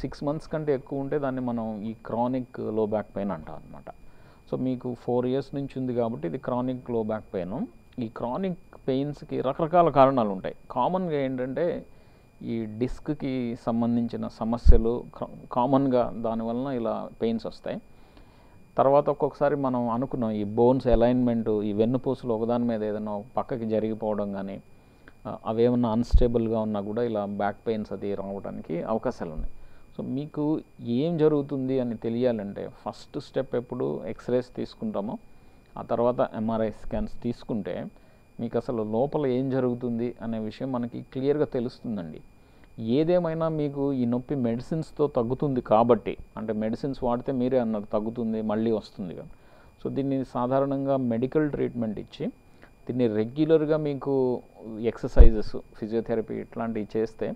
Speaker 3: సిక్స్ మంత్స్ కంటే ఎక్కువ ఉంటే దాన్ని మనం ఈ క్రానిక్లో బ్యాక్ పెయిన్ అంటాం అనమాట సో మీకు ఫోర్ ఇయర్స్ నుంచి ఉంది కాబట్టి ఇది క్రానిక్లో బ్యాక్ పెయిన్. ఈ క్రానిక్ పెయిన్స్కి రకరకాల కారణాలు ఉంటాయి. కామన్గా ఏంటంటే ఈ డిస్క్కి సంబంధించిన సమస్యలు కామన్గా దానివలన ఇలా పెయిన్స్ వస్తాయి. తర్వాత ఒక్కొక్కసారి మనం అనుకున్నాం ఈ బోన్స్ అలైన్మెంట్ ఈ వెన్నుపూసలు ఒకదాని మీద ఏదైనా పక్కకి జరిగిపోవడం కానీ అవేమన్నా అన్స్టేబుల్గా ఉన్నా కూడా ఇలా బ్యాక్ పెయిన్స్ అది రావడానికి అవకాశాలు ఉన్నాయి. సో మీకు ఏం జరుగుతుంది అని తెలియాలంటే ఫస్ట్ స్టెప్ ఎప్పుడు ఎక్స్రేస్ తీసుకుంటామో ఆ తర్వాత ఎంఆర్ఐ స్కాన్స్ తీసుకుంటే మీకు అసలు లోపల ఏం జరుగుతుంది అనే విషయం మనకి క్లియర్గా తెలుస్తుందండి. ఏదేమైనా మీకు ఈ నొప్పి మెడిసిన్స్తో తగ్గుతుంది కాబట్టి అంటే మెడిసిన్స్ వాడితే మీరే అన్నారు తగ్గుతుంది మళ్ళీ వస్తుంది కదా. సో దీన్ని సాధారణంగా మెడికల్ ట్రీట్మెంట్ ఇచ్చి దీన్ని రెగ్యులర్గా మీకు ఎక్సర్సైజెస్ ఫిజియోథెరపీ ఇట్లాంటివి చేస్తే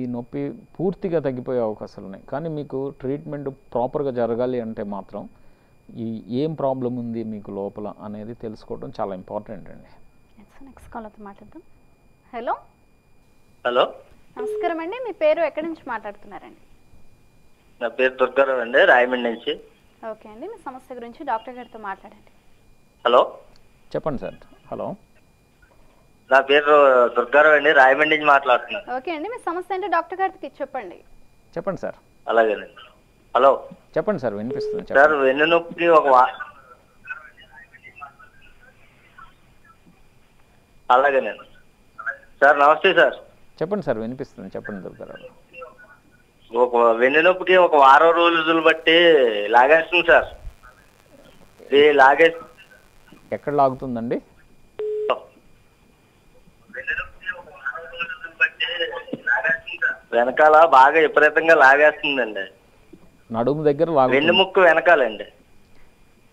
Speaker 3: ఈ నొప్పి పూర్తిగా తగ్గిపోయే అవకాశాలు ఉన్నాయి కానీ మీకు ట్రీట్మెంట్ ప్రాపర్గా జరగాలి అంటే మాత్రం ఏం ప్రాబ్లం ఉంది మీకు లోపల అనేది తెలుసుకోవడం చాలా ఇంపార్టెంట్ అండి.
Speaker 2: నెక్స్ట్ కాల్ అయితే మాట్లాడదాం. హలో
Speaker 12: హలో
Speaker 2: నమస్కారం అండి. మీ పేరు ఎక్కడి నుంచి మాట్లాడుతున్నారండి?
Speaker 12: నా పేరు దుర్గారావు అండి రాయమండ్రి నుంచి.
Speaker 2: ఓకే అండి. మీ సమస్య గురించి డాక్టర్ గారితో మాట్లాడండి.
Speaker 12: హలో
Speaker 3: చెప్పండి సార్. హలో
Speaker 12: నా పేరు దుర్గారావు అండి రాయమండ్రి నుంచి మాట్లాడుతున్నాను.
Speaker 2: ఓకే అండి. మీ సమస్య ఏంటో డాక్టర్ గారికి చెప్పండి.
Speaker 3: చెప్పండి సార్.
Speaker 12: అలాగేనండి. హలో.
Speaker 3: చెప్పండి సార్ వినిపిస్తుంది
Speaker 12: సార్
Speaker 3: చెప్పండి
Speaker 12: వెన్ను నొప్పికి ఒక వా అలాగేనండి సార్ నమస్తే సార్.
Speaker 3: చెప్పండి సార్ వినిపిస్తుంది చెప్పండి దుర్గారావు
Speaker 12: ఒక వెన్ను నొప్పికి ఒక వారం రోజులు బట్టి లాగేస్తుంది సార్. ఇది లాగే
Speaker 3: ఎక్కడ లాగుతుందండి?
Speaker 12: వెనకాల బాగా విపరీతంగా లాగేస్తుందండి.
Speaker 3: నడుము దగ్గర
Speaker 12: వెన్నుముక్కు వెనకాలండి.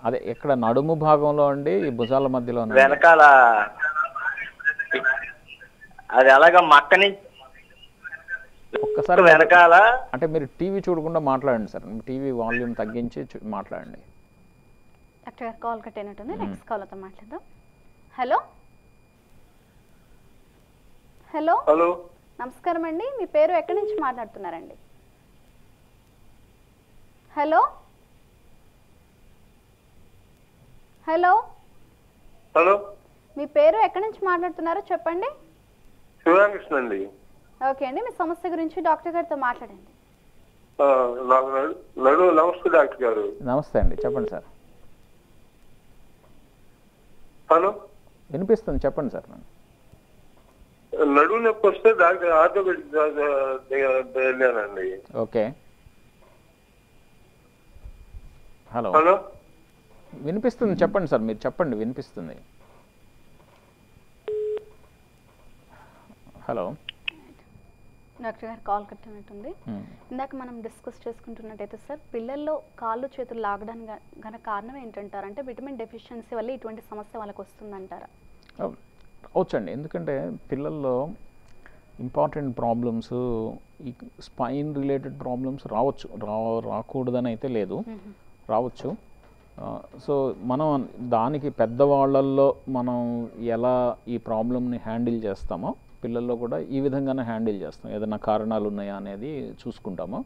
Speaker 3: అదే ఎక్కడ? నడుము భాగంలో అండి ఈ భుజాల మధ్యలో
Speaker 12: వెనకాల అది అలాగా మక్క నుంచి
Speaker 3: ఒక్కసారి
Speaker 12: వెనకాల
Speaker 3: అంటే మీరు టీవీ చూడకుండా మాట్లాడండి సార్. టీవీ వాల్యూమ్ తగ్గించి మాట్లాడండి.
Speaker 2: డాక్టర్ గారు కాల్ కట్ అయినట్టుంది. నెక్స్ట్ కాల్ అయితే మాట్లాడదాం. హలో? హలో?
Speaker 4: హలో?
Speaker 2: నమస్కారం అండి. మీ పేరు ఎక్కడి నుంచి మాట్లాడుతున్నారండి? హలో? హలో?
Speaker 4: హలో?
Speaker 2: మీ పేరు ఎక్కడి నుంచి మాట్లాడుతున్నారో చెప్పండి?
Speaker 4: శివరామకృష్ణ అండి.
Speaker 2: ఓకే అండి మీ సమస్య గురించి డాక్టర్ గారితో మాట్లాడండి.
Speaker 4: నమస్తే డాక్టర్ గారు.
Speaker 3: నమస్తే అండి చెప్పండి సార్.
Speaker 4: హలో?
Speaker 3: వినిపిస్తుంది చెప్పండి సార్
Speaker 4: నడువు నొప్పి వస్తే డాక్టర్ ఆర్థోపెడిక్ వెళ్ళానండి.
Speaker 3: ఓకే. హలో.
Speaker 4: హలో.
Speaker 3: వినిపిస్తుంది చెప్పండి సార్ మీరు చెప్పండి వినిపిస్తుంది. Hello.
Speaker 2: Doctor garu call cut అయినట్టుంది
Speaker 3: Hmm.
Speaker 2: ఇందాక మనం డిస్కస్ చేసుకుంటున్నట్టయితే సార్ పిల్లల్లో కాళ్ళు చేతులు లాగడానికి గ- గల కారణం ఏంటంటారు? అంటే విటమిన్ డెఫిషియన్సీ వల్ల ఇటువంటి సమస్య వాళ్ళకి వస్తుందంటారా?
Speaker 3: అవును. రావచ్చండి ఎందుకంటే పిల్లల్లో ఇంపార్టెంట్ ప్రాబ్లమ్స్ ఈ స్పైన్ రిలేటెడ్ ప్రాబ్లమ్స్ రావచ్చు. రా రాకూడదని అయితే లేదు రావచ్చు. సో మనం దానికి పెద్దవాళ్ళల్లో మనం ఎలా ఈ ప్రాబ్లమ్ని హ్యాండిల్ చేస్తామో పిల్లల్లో కూడా ఈ విధంగానే హ్యాండిల్ చేస్తాం. ఏదైనా కారణాలు ఉన్నాయా అనేది చూసుకుంటాము.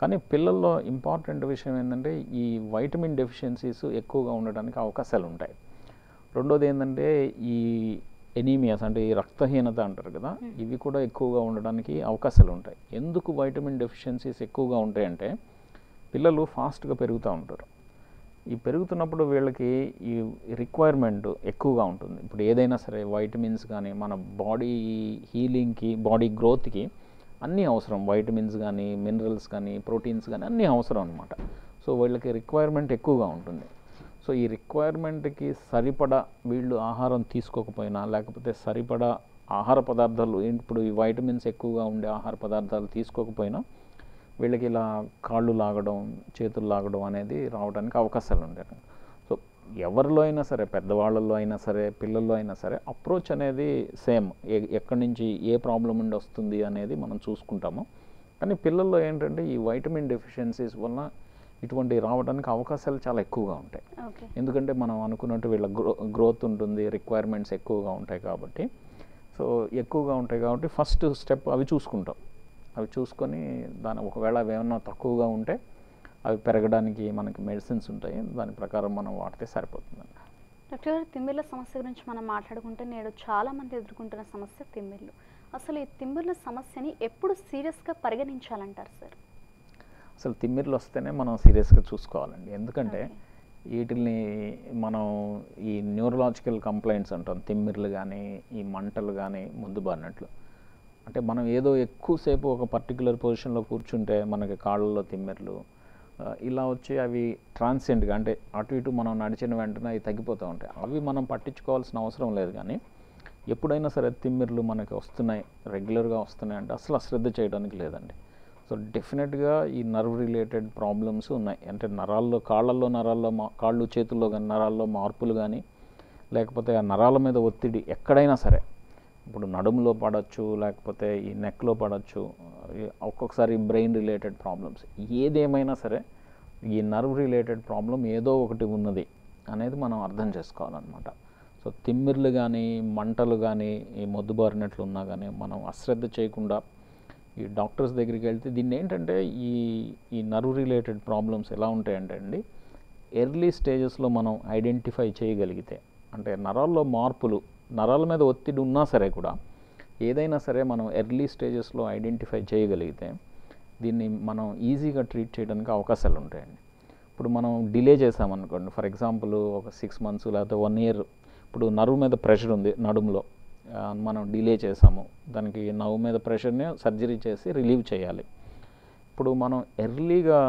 Speaker 3: కానీ పిల్లల్లో ఇంపార్టెంట్ విషయం ఏంటంటే ఈ వైటమిన్ డెఫిషియన్సీస్ ఎక్కువగా ఉండడానికి అవకాశాలు ఉంటాయి. రెండోది ఏంటంటే ఈ ఎనీమియాస్ అంటే ఈ రక్తహీనత అంటారు కదా ఇవి కూడా ఎక్కువగా ఉండడానికి అవకాశాలు ఉంటాయి. ఎందుకు వైటమిన్ డెఫిషియన్సీస్ ఎక్కువగా ఉంటాయంటే పిల్లలు ఫాస్ట్గా పెరుగుతూ ఉంటారు. ఈ పెరుగుతున్నప్పుడు వీళ్ళకి ఈ రిక్వైర్మెంట్ ఎక్కువగా ఉంటుంది. ఇప్పుడు ఏదైనా సరే వైటమిన్స్ కానీ మన బాడీ హీలింగ్కి బాడీ గ్రోత్కి అన్నీ అవసరం. వైటమిన్స్ కానీ మినరల్స్ కానీ ప్రోటీన్స్ కానీ అన్నీ అవసరం అనమాట సో వీళ్ళకి రిక్వైర్మెంట్ ఎక్కువగా ఉంటుంది. సో ఈ రిక్వైర్మెంట్కి సరిపడా వీళ్ళు ఆహారం తీసుకోకపోయినా లేకపోతే సరిపడా ఆహార పదార్థాలు ఇప్పుడు ఈ వైటమిన్స్ ఎక్కువగా ఉండే ఆహార పదార్థాలు తీసుకోకపోయినా వీళ్ళకి ఇలా కాళ్ళు లాగడం చేతులు లాగడం అనేది రావడానికి అవకాశాలు ఉంటాయి. సో ఎవరిలో అయినా సరే పెద్దవాళ్ళలో అయినా సరే పిల్లల్లో అయినా సరే అప్రోచ్ అనేది సేమ్. ఎక్కడి నుంచి ఏ ప్రాబ్లం నుండి వస్తుంది అనేది మనం చూసుకుంటాము. కానీ పిల్లల్లో ఏంటంటే ఈ వైటమిన్ డెఫిషియన్సీస్ వలన ఇటువంటి రావడానికి అవకాశాలు చాలా ఎక్కువగా ఉంటాయి. ఎందుకంటే మనం అనుకున్నట్టు వీళ్ళ గ్రో గ్రోత్ ఉంటుంది రిక్వైర్మెంట్స్ ఎక్కువగా ఉంటాయి కాబట్టి. సో ఎక్కువగా ఉంటాయి కాబట్టి ఫస్ట్ స్టెప్ అవి చూసుకుంటాం. అవి చూసుకొని దాని ఒకవేళ అవి ఏమన్నా తక్కువగా ఉంటే అవి పెరగడానికి మనకి మెడిసిన్స్ ఉంటాయి. దాని ప్రకారం మనం వాడితే సరిపోతుందండి
Speaker 2: డాక్టర్ గారు తిమ్మిర్ల సమస్య గురించి మనం మాట్లాడుకుంటే నేడు చాలా మంది ఎదుర్కొంటున్న సమస్య తిమ్మిర్లు. అసలు ఈ తిమ్మిర్ల సమస్యని ఎప్పుడు సీరియస్గా పరిగణించాలంటారు సార్?
Speaker 3: అసలు తిమ్మిర్లు వస్తేనే మనం సీరియస్గా చూసుకోవాలండి. ఎందుకంటే వీటిని మనం ఈ న్యూరలాజికల్ కంప్లైంట్స్ అంటాం. తిమ్మిర్లు కానీ ఈ మంటలు కానీ ముందు బారినట్లు అంటే మనం ఏదో ఎక్కువసేపు ఒక పర్టికులర్ పొజిషన్లో కూర్చుంటే మనకి కాళ్ళలో తిమ్మిర్లు ఇలా వచ్చి అవి ట్రాన్సియంట్గా అంటే అటు ఇటు మనం నడిచిన వెంటనే అవి తగ్గిపోతూ ఉంటాయి. అవి మనం పట్టించుకోవాల్సిన అవసరం లేదు కానీ ఎప్పుడైనా సరే తిమ్మిర్లు మనకి వస్తున్నాయి రెగ్యులర్గా వస్తున్నాయి అంటే అసలు అశ్రద్ధ చేయడానికి లేదండి. సో డెఫినెట్గా ఈ నర్వ్ రిలేటెడ్ ప్రాబ్లమ్స్ ఉన్నాయి. అంటే నరాల్లో కాళ్ళల్లో నరాల్లో మా కాళ్ళు చేతుల్లో కానీ నరాల్లో మార్పులు కానీ లేకపోతే ఆ నరాల మీద ఒత్తిడి ఎక్కడైనా సరే ఇప్పుడు నడుములో పడవచ్చు లేకపోతే ఈ నెక్లో పడవచ్చు ఒక్కొక్కసారి బ్రెయిన్ రిలేటెడ్ ప్రాబ్లమ్స్. ఏదేమైనా సరే ఈ నర్వ్ రిలేటెడ్ ప్రాబ్లం ఏదో ఒకటి ఉన్నది అనేది మనం అర్థం చేసుకోవాలన్నమాట. సో తిమ్మిర్లు కానీ మంటలు కానీ ఈ మొద్దుబారినట్లు ఉన్నా కానీ మనం అశ్రద్ధ చేయకుండా ఈ డాక్టర్స్ దగ్గరికి వెళ్తే దీన్ని ఏంటంటే ఈ ఈ నర్వ్ రిలేటెడ్ ప్రాబ్లమ్స్ ఎలా ఉంటాయంటే అండి ఎర్లీ స్టేజెస్లో మనం ఐడెంటిఫై చేయగలిగితే అంటే నరాల్లో మార్పులు నరాల మీద ఒత్తిడి ఉన్నా సరే కూడా ఏదైనా సరే మనం ఎర్లీ స్టేజెస్లో ఐడెంటిఫై చేయగలిగితే దీన్ని మనం ఈజీగా ట్రీట్ చేయడానికి అవకాశాలు ఉంటాయండి. ఇప్పుడు మనం డిలే చేసామనుకోండి ఫర్ ఎగ్జాంపుల్ ఒక సిక్స్ మంత్స్ లేకపోతే వన్ ఇయర్ ఇప్పుడు నరువు మీద ప్రెషర్ ఉంది నడుములో మనం డిలే చేసాము దానికి నవ్వు మీద ప్రెషర్ని సర్జరీ చేసి రిలీవ్ చేయాలి. ఇప్పుడు మనం ఎర్లీగా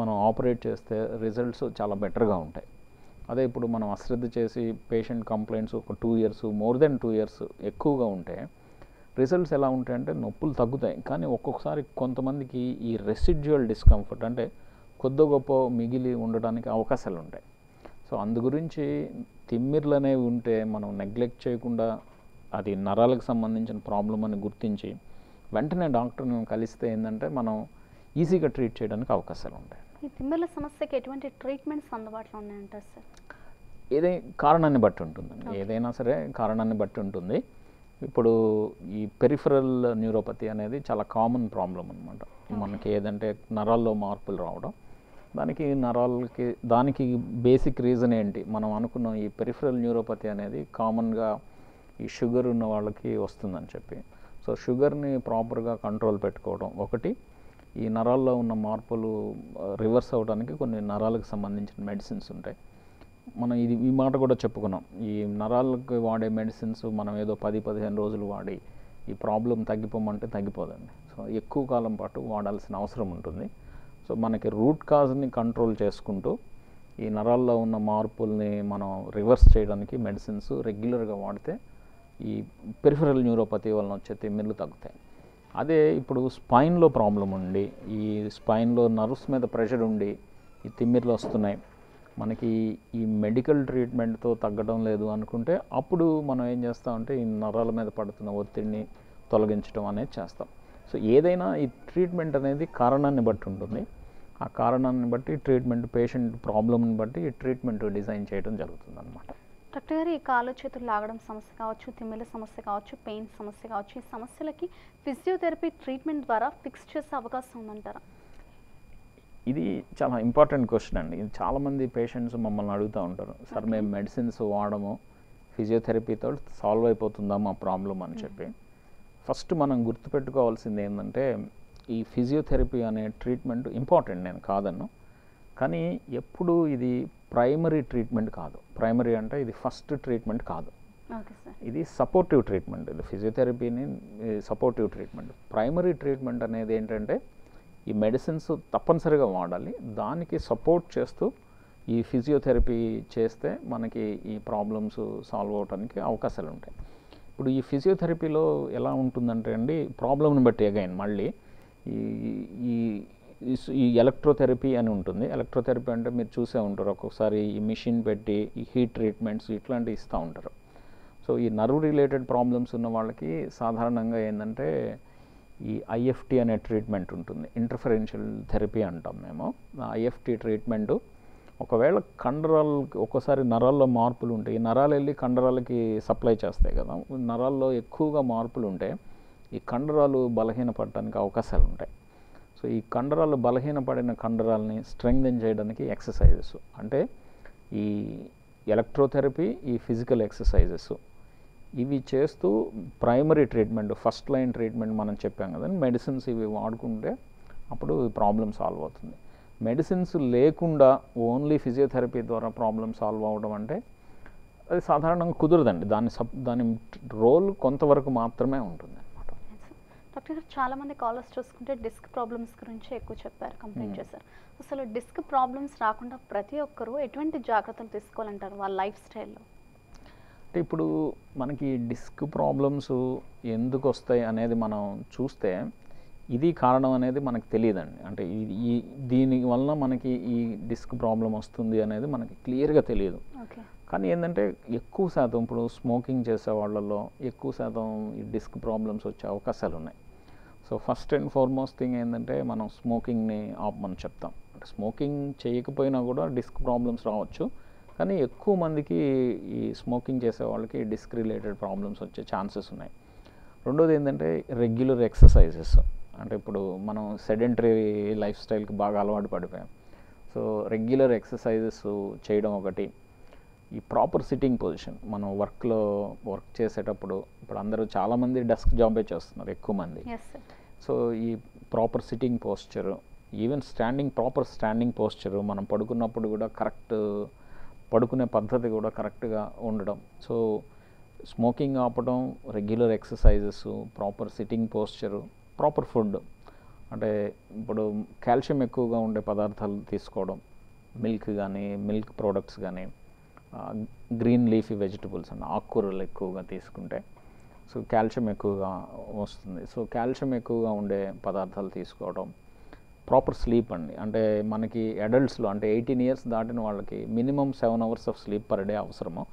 Speaker 3: మనం ఆపరేట్ చేస్తే రిజల్ట్స్ చాలా బెటర్గా ఉంటాయి. అదే ఇప్పుడు మనం అశ్రద్ధ చేసి పేషెంట్ కంప్లైంట్స్ ఒక two years more than two years ఎక్కువగా ఉంటే రిజల్ట్స్ ఎలా ఉంటాయంటే నొప్పులు తగ్గుతాయి. కానీ ఒక్కొక్కసారి కొంతమందికి ఈ రెసిడ్యువల్ డిస్కంఫర్ట్ అంటే కొద్ది గొప్ప మిగిలి ఉండడానికి అవకాశాలు ఉంటాయి. సో అందు గురించి తిమ్మిర్లు అనేవి ఉంటే మనం నెగ్లెక్ట్ చేయకుండా అది నరాలకు సంబంధించిన ప్రాబ్లం అని గుర్తించి వెంటనే డాక్టర్ని కలిస్తే ఏంటంటే మనం ఈజీగా ట్రీట్ చేయడానికి అవకాశాలు ఉంటాయి.
Speaker 2: ఈ తిమ్మిర్ల సమస్యకి ఎటువంటి ట్రీట్మెంట్స్ అందుబాటులో ఉన్నాయంటారు సార్?
Speaker 3: ఏదై కారణాన్ని బట్టి ఉంటుందండి. ఏదైనా సరే కారణాన్ని బట్టి ఉంటుంది. ఇప్పుడు ఈ పెరిఫరల్ న్యూరోపతి అనేది చాలా కామన్ ప్రాబ్లం అనమాట మనకి ఏదంటే నరాల్లో మార్పులు రావడం. దానికి నరాలకి దానికి బేసిక్ రీజన్ ఏంటి? మనం అనుకున్న ఈ పెరిఫరల్ న్యూరోపతి అనేది కామన్గా ఈ షుగర్ ఉన్న వాళ్ళకి వస్తుందని చెప్పి. సో షుగర్ని ప్రాపర్గా కంట్రోల్ పెట్టుకోవడం ఒకటి. ఈ నరాల్లో ఉన్న మార్పులు రివర్స్ అవడానికి కొన్ని నరాలకు సంబంధించిన మెడిసిన్స్ ఉంటాయి. మనం ఇది ఈ మాట కూడా చెప్పుకున్నాం. ఈ నరాలకు వాడే మెడిసిన్స్ మనం ఏదో పది పదిహేను రోజులు వాడి ఈ ప్రాబ్లం తగ్గిపోమంటే తగ్గిపోదండి. సో ఎక్కువ కాలం పాటు వాడాల్సిన అవసరం ఉంటుంది. సో మనకి రూట్ కాజ్ని కంట్రోల్ చేసుకుంటూ ఈ నరాల్లో ఉన్న మార్పుల్ని మనం రివర్స్ చేయడానికి మెడిసిన్స్ రెగ్యులర్గా వాడితే ఈ పెరిఫరల్ న్యూరోపతి వలన వచ్చే తిమ్మిర్లు తగ్గుతాయి. అదే ఇప్పుడు స్పైన్లో ప్రాబ్లం ఉండి ఈ స్పైన్లో నర్వ్స్ మీద ప్రెషర్ ఉండి ఈ తిమ్మిర్లు వస్తున్నాయి. మనకి ఈ మెడికల్ ట్రీట్మెంట్తో తగ్గడం లేదు అనుకుంటే అప్పుడు మనం ఏం చేస్తామంటే ఈ నరాల మీద పడుతున్న ఒత్తిడిని తొలగించడం అనేది చేస్తాం. సో ఏదైనా ఈ ట్రీట్మెంట్ అనేది కారణాన్ని బట్టి ఉంటుంది. ఆ కారణాన్ని బట్టి ట్రీట్మెంట్ పేషెంట్ ప్రాబ్లమ్ని బట్టి ఈ ట్రీట్మెంట్ డిజైన్ చేయడం జరుగుతుంది అనమాట
Speaker 2: డాక్టర్ గారు ఈ కాలు చేతులు లాగడం సమస్య కావచ్చు తిమ్మిల సమస్య కావచ్చు పెయిన్ సమస్య కావచ్చు ఈ సమస్యలకి ఫిజియోథెరపీ ట్రీట్మెంట్ ద్వారా ఫిక్స్ చేసే అవకాశం ఉందంటారా?
Speaker 3: ఇది చాలా ఇంపార్టెంట్ క్వశ్చన్ అండి. ఇది చాలామంది పేషెంట్స్ మమ్మల్ని అడుగుతూ ఉంటారు. సార్ మేము మెడిసిన్స్ వాడము ఫిజియోథెరపీతో సాల్వ్ అయిపోతుందా మా ప్రాబ్లం అని చెప్పి. ఫస్ట్ మనం గుర్తుపెట్టుకోవాల్సింది ఏంటంటే ఈ ఫిజియోథెరపీ అనే ట్రీట్మెంట్ ఇంపార్టెంట్ నేను కాదన్ను. కానీ ఎప్పుడు ఇది ప్రైమరీ ట్రీట్మెంట్ కాదు. ప్రైమరీ అంటే ఇది ఫస్ట్ ట్రీట్మెంట్ కాదు. ఇది సపోర్టివ్ ట్రీట్మెంట్. ఇది ఫిజియోథెరపీని సపోర్టివ్ ట్రీట్మెంట్. ప్రైమరీ ట్రీట్మెంట్ అనేది ఏంటంటే ఈ మెడిసిన్స్ తప్పనిసరిగా వాడాలి. దానికి సపోర్ట్ చేస్తూ ఈ ఫిజియోథెరపీ చేస్తే మనకి ఈ ప్రాబ్లమ్స్ సాల్వ్ అవడానికి అవకాశాలు ఉంటాయి. ఇప్పుడు ఈ ఫిజియోథెరపీలో ఎలా ఉంటుందంటే అండి ప్రాబ్లమ్ని బట్టి అగైన్ మళ్ళీ ఈ ఈ ఈ ఎలక్ట్రోథెరపీ అని ఉంటుంది. ఎలక్ట్రోథెరపీ అంటే మీరు చూసే ఉంటారు. ఒక్కొక్కసారి ఈ మిషన్ పెట్టి ఈ హీట్ ట్రీట్మెంట్స్ ఇట్లాంటివి ఇస్తూ ఉంటారు. సో ఈ నర్వ్ రిలేటెడ్ ప్రాబ్లమ్స్ ఉన్న వాళ్ళకి సాధారణంగా ఏంటంటే ఈ ఐఎఫ్టి అనే ట్రీట్మెంట్ ఉంటుంది. ఇంటర్ఫరెన్షియల్ థెరపీ అంటాం మేము. ఐఎఫ్టి ట్రీట్మెంటు ఒకవేళ కండరాలు ఒక్కోసారి నరాల్లో మార్పులు ఉంటాయి ఈ నరాలు వెళ్ళి కండరాలకి సప్లై చేస్తాయి కదా నరాల్లో ఎక్కువగా మార్పులు ఉంటే ఈ కండరాలు బలహీనపడటానికి అవకాశాలు ఉంటాయి. సో ఈ కండరాలు బలహీనపడిన కండరాలని స్ట్రెంగ్దెన్ చేయడానికి ఎక్సర్సైజెస్. అంటే ఈ ఎలక్ట్రోథెరపీ ఈ ఫిజికల్ ఎక్సర్సైజెస్. ఇవి చేస్తూ primary treatment first line treatment మనం చెప్పాం కదండి. మెడిసిన్స్ ఇవి వాడుకుంటే అప్పుడు ప్రాబ్లం సాల్వ్ అవుతుంది. మెడిసిన్స్ లేకుండా ఓన్లీ ఫిజియోథెరపీ ద్వారా ప్రాబ్లం సాల్వ్ అవ్వడం అంటే అది సాధారణంగా కుదరదండి. దాని సబ్ దాని రోల్ కొంతవరకు మాత్రమే ఉంటుంది.
Speaker 2: డాక్టర్ గారు చాలా మంది కాలర్స్ చూసుకుంటే డిస్క్ ప్రాబ్లమ్స్ గురించి ఎక్కువ చెప్పారు కంప్లైంట్
Speaker 3: Hmm.
Speaker 2: చేశారు. అసలు డిస్క్ ప్రాబ్లమ్స్ రాకుండా ప్రతి ఒక్కరూ ఎటువంటి జాగ్రత్తలు తీసుకోవాలంటారు వాళ్ళ లైఫ్ స్టైల్లో
Speaker 3: అంటే ఇప్పుడు మనకి డిస్క్ ప్రాబ్లమ్స్ ఎందుకు వస్తాయి అనేది మనం చూస్తే ఇది కారణం అనేది మనకు తెలియదండి. అంటే ఈ- దీని వలన మనకి ఈ డిస్క్ ప్రాబ్లం వస్తుంది అనేది మనకి క్లియర్గా తెలియదు. కానీ ఏంటంటే ఎక్కువ శాతం ఇప్పుడు స్మోకింగ్ చేసే వాళ్ళల్లో ఎక్కువ శాతం ఈ డిస్క్ ప్రాబ్లమ్స్ వచ్చే అవకాశాలు ఉన్నాయి. So first and foremost thing ఏంటంటే మనం స్మోకింగ్ని ఆపమని చెప్తాం. అంటే స్మోకింగ్ చేయకపోయినా కూడా డిస్క్ ప్రాబ్లమ్స్ రావచ్చు. కానీ ఎక్కువ మందికి ఈ స్మోకింగ్ చేసే వాళ్ళకి డిస్క్ రిలేటెడ్ ప్రాబ్లమ్స్ వచ్చే ఛాన్సెస్ ఉన్నాయి. రెండోది ఏంటంటే రెగ్యులర్ ఎక్సర్సైజెస్. అంటే ఇప్పుడు మనం సెడెంటరీ లైఫ్ స్టైల్కి బాగా అలవాటు పడిపోయాం. సో రెగ్యులర్ ఎక్సర్సైజెస్ చేయడం ఒకటి. ఈ ప్రాపర్ సిట్టింగ్ పొజిషన్ మనం వర్క్లో వర్క్ చేసేటప్పుడు ఇప్పుడు అందరూ చాలామంది డెస్క్ జాబే చేస్తున్నారు ఎక్కువ మంది. సో ఈ proper sitting posture even standing proper standing posture మనం పడుకున్నప్పుడు కూడా కరెక్ట్ పడుకునే పద్ధతి కూడా కరెక్ట్గా ఉండడం. సో స్మోకింగ్ ఆపడం regular exercises proper sitting posture proper food అంటే ఇప్పుడు కాల్షియం ఎక్కువగా ఉండే పదార్థాలు తీసుకోవడం మిల్క్ కానీ మిల్క్ ప్రోడక్ట్స్ కానీ గ్రీన్ లీఫీ వెజిటబుల్స్ అండ్ ఆకుకూరలు ఎక్కువగా తీసుకుంటే సో కాల్షియం ఎక్కువగా వస్తుంది. సో కాల్షియం ఎక్కువగా ఉండే పదార్థాలు తీసుకోవడం ప్రాపర్ స్లీప్ అండి. అంటే మనకి అడల్ట్స్లో అంటే ఎయిటీన్ ఇయర్స్ దాటిన వాళ్ళకి minimum seven hours of sleep per day అవసరము.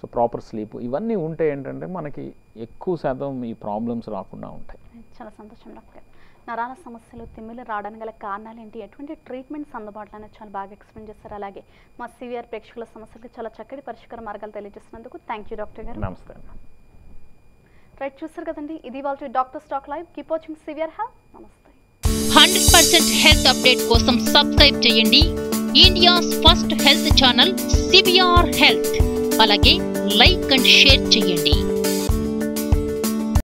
Speaker 3: సో ప్రాపర్ స్లీప్ ఇవన్నీ ఉంటే ఏంటంటే మనకి ఎక్కువ శాతం ఈ ప్రాబ్లమ్స్ రాకుండా ఉంటాయి.
Speaker 2: చాలా సంతోషం డాక్టర్ నరాల సమస్యలు తిమ్మిలు రావడానికి గల కారణాలు ఏంటి? ఎటువంటి ట్రీట్మెంట్స్ అందుబాటులో అనేది చాలా బాగా ఎక్స్ప్లెయిన్ చేస్తారు అలాగే మా సివిఆర్ ప్రేక్షకుల సమస్యలకు చాలా చక్కటి పరిష్కార మార్గాలు తెలియజేస్తున్నందుకు థ్యాంక్ యూ డాక్టర్ గారు.
Speaker 3: నమస్తే
Speaker 2: రైట్ చూస్తారు కదండి. ఇది వాళ్ళ doctor stock live keep watching severe health నమస్తే
Speaker 1: హండ్రెడ్ పర్సెంట్ హెల్త్ అప్డేట్ కోసం సబ్స్క్రైబ్ చేయండి. India's first health channel CBR health. అలాగే లైక్ అండ్ షేర్ చేయండి.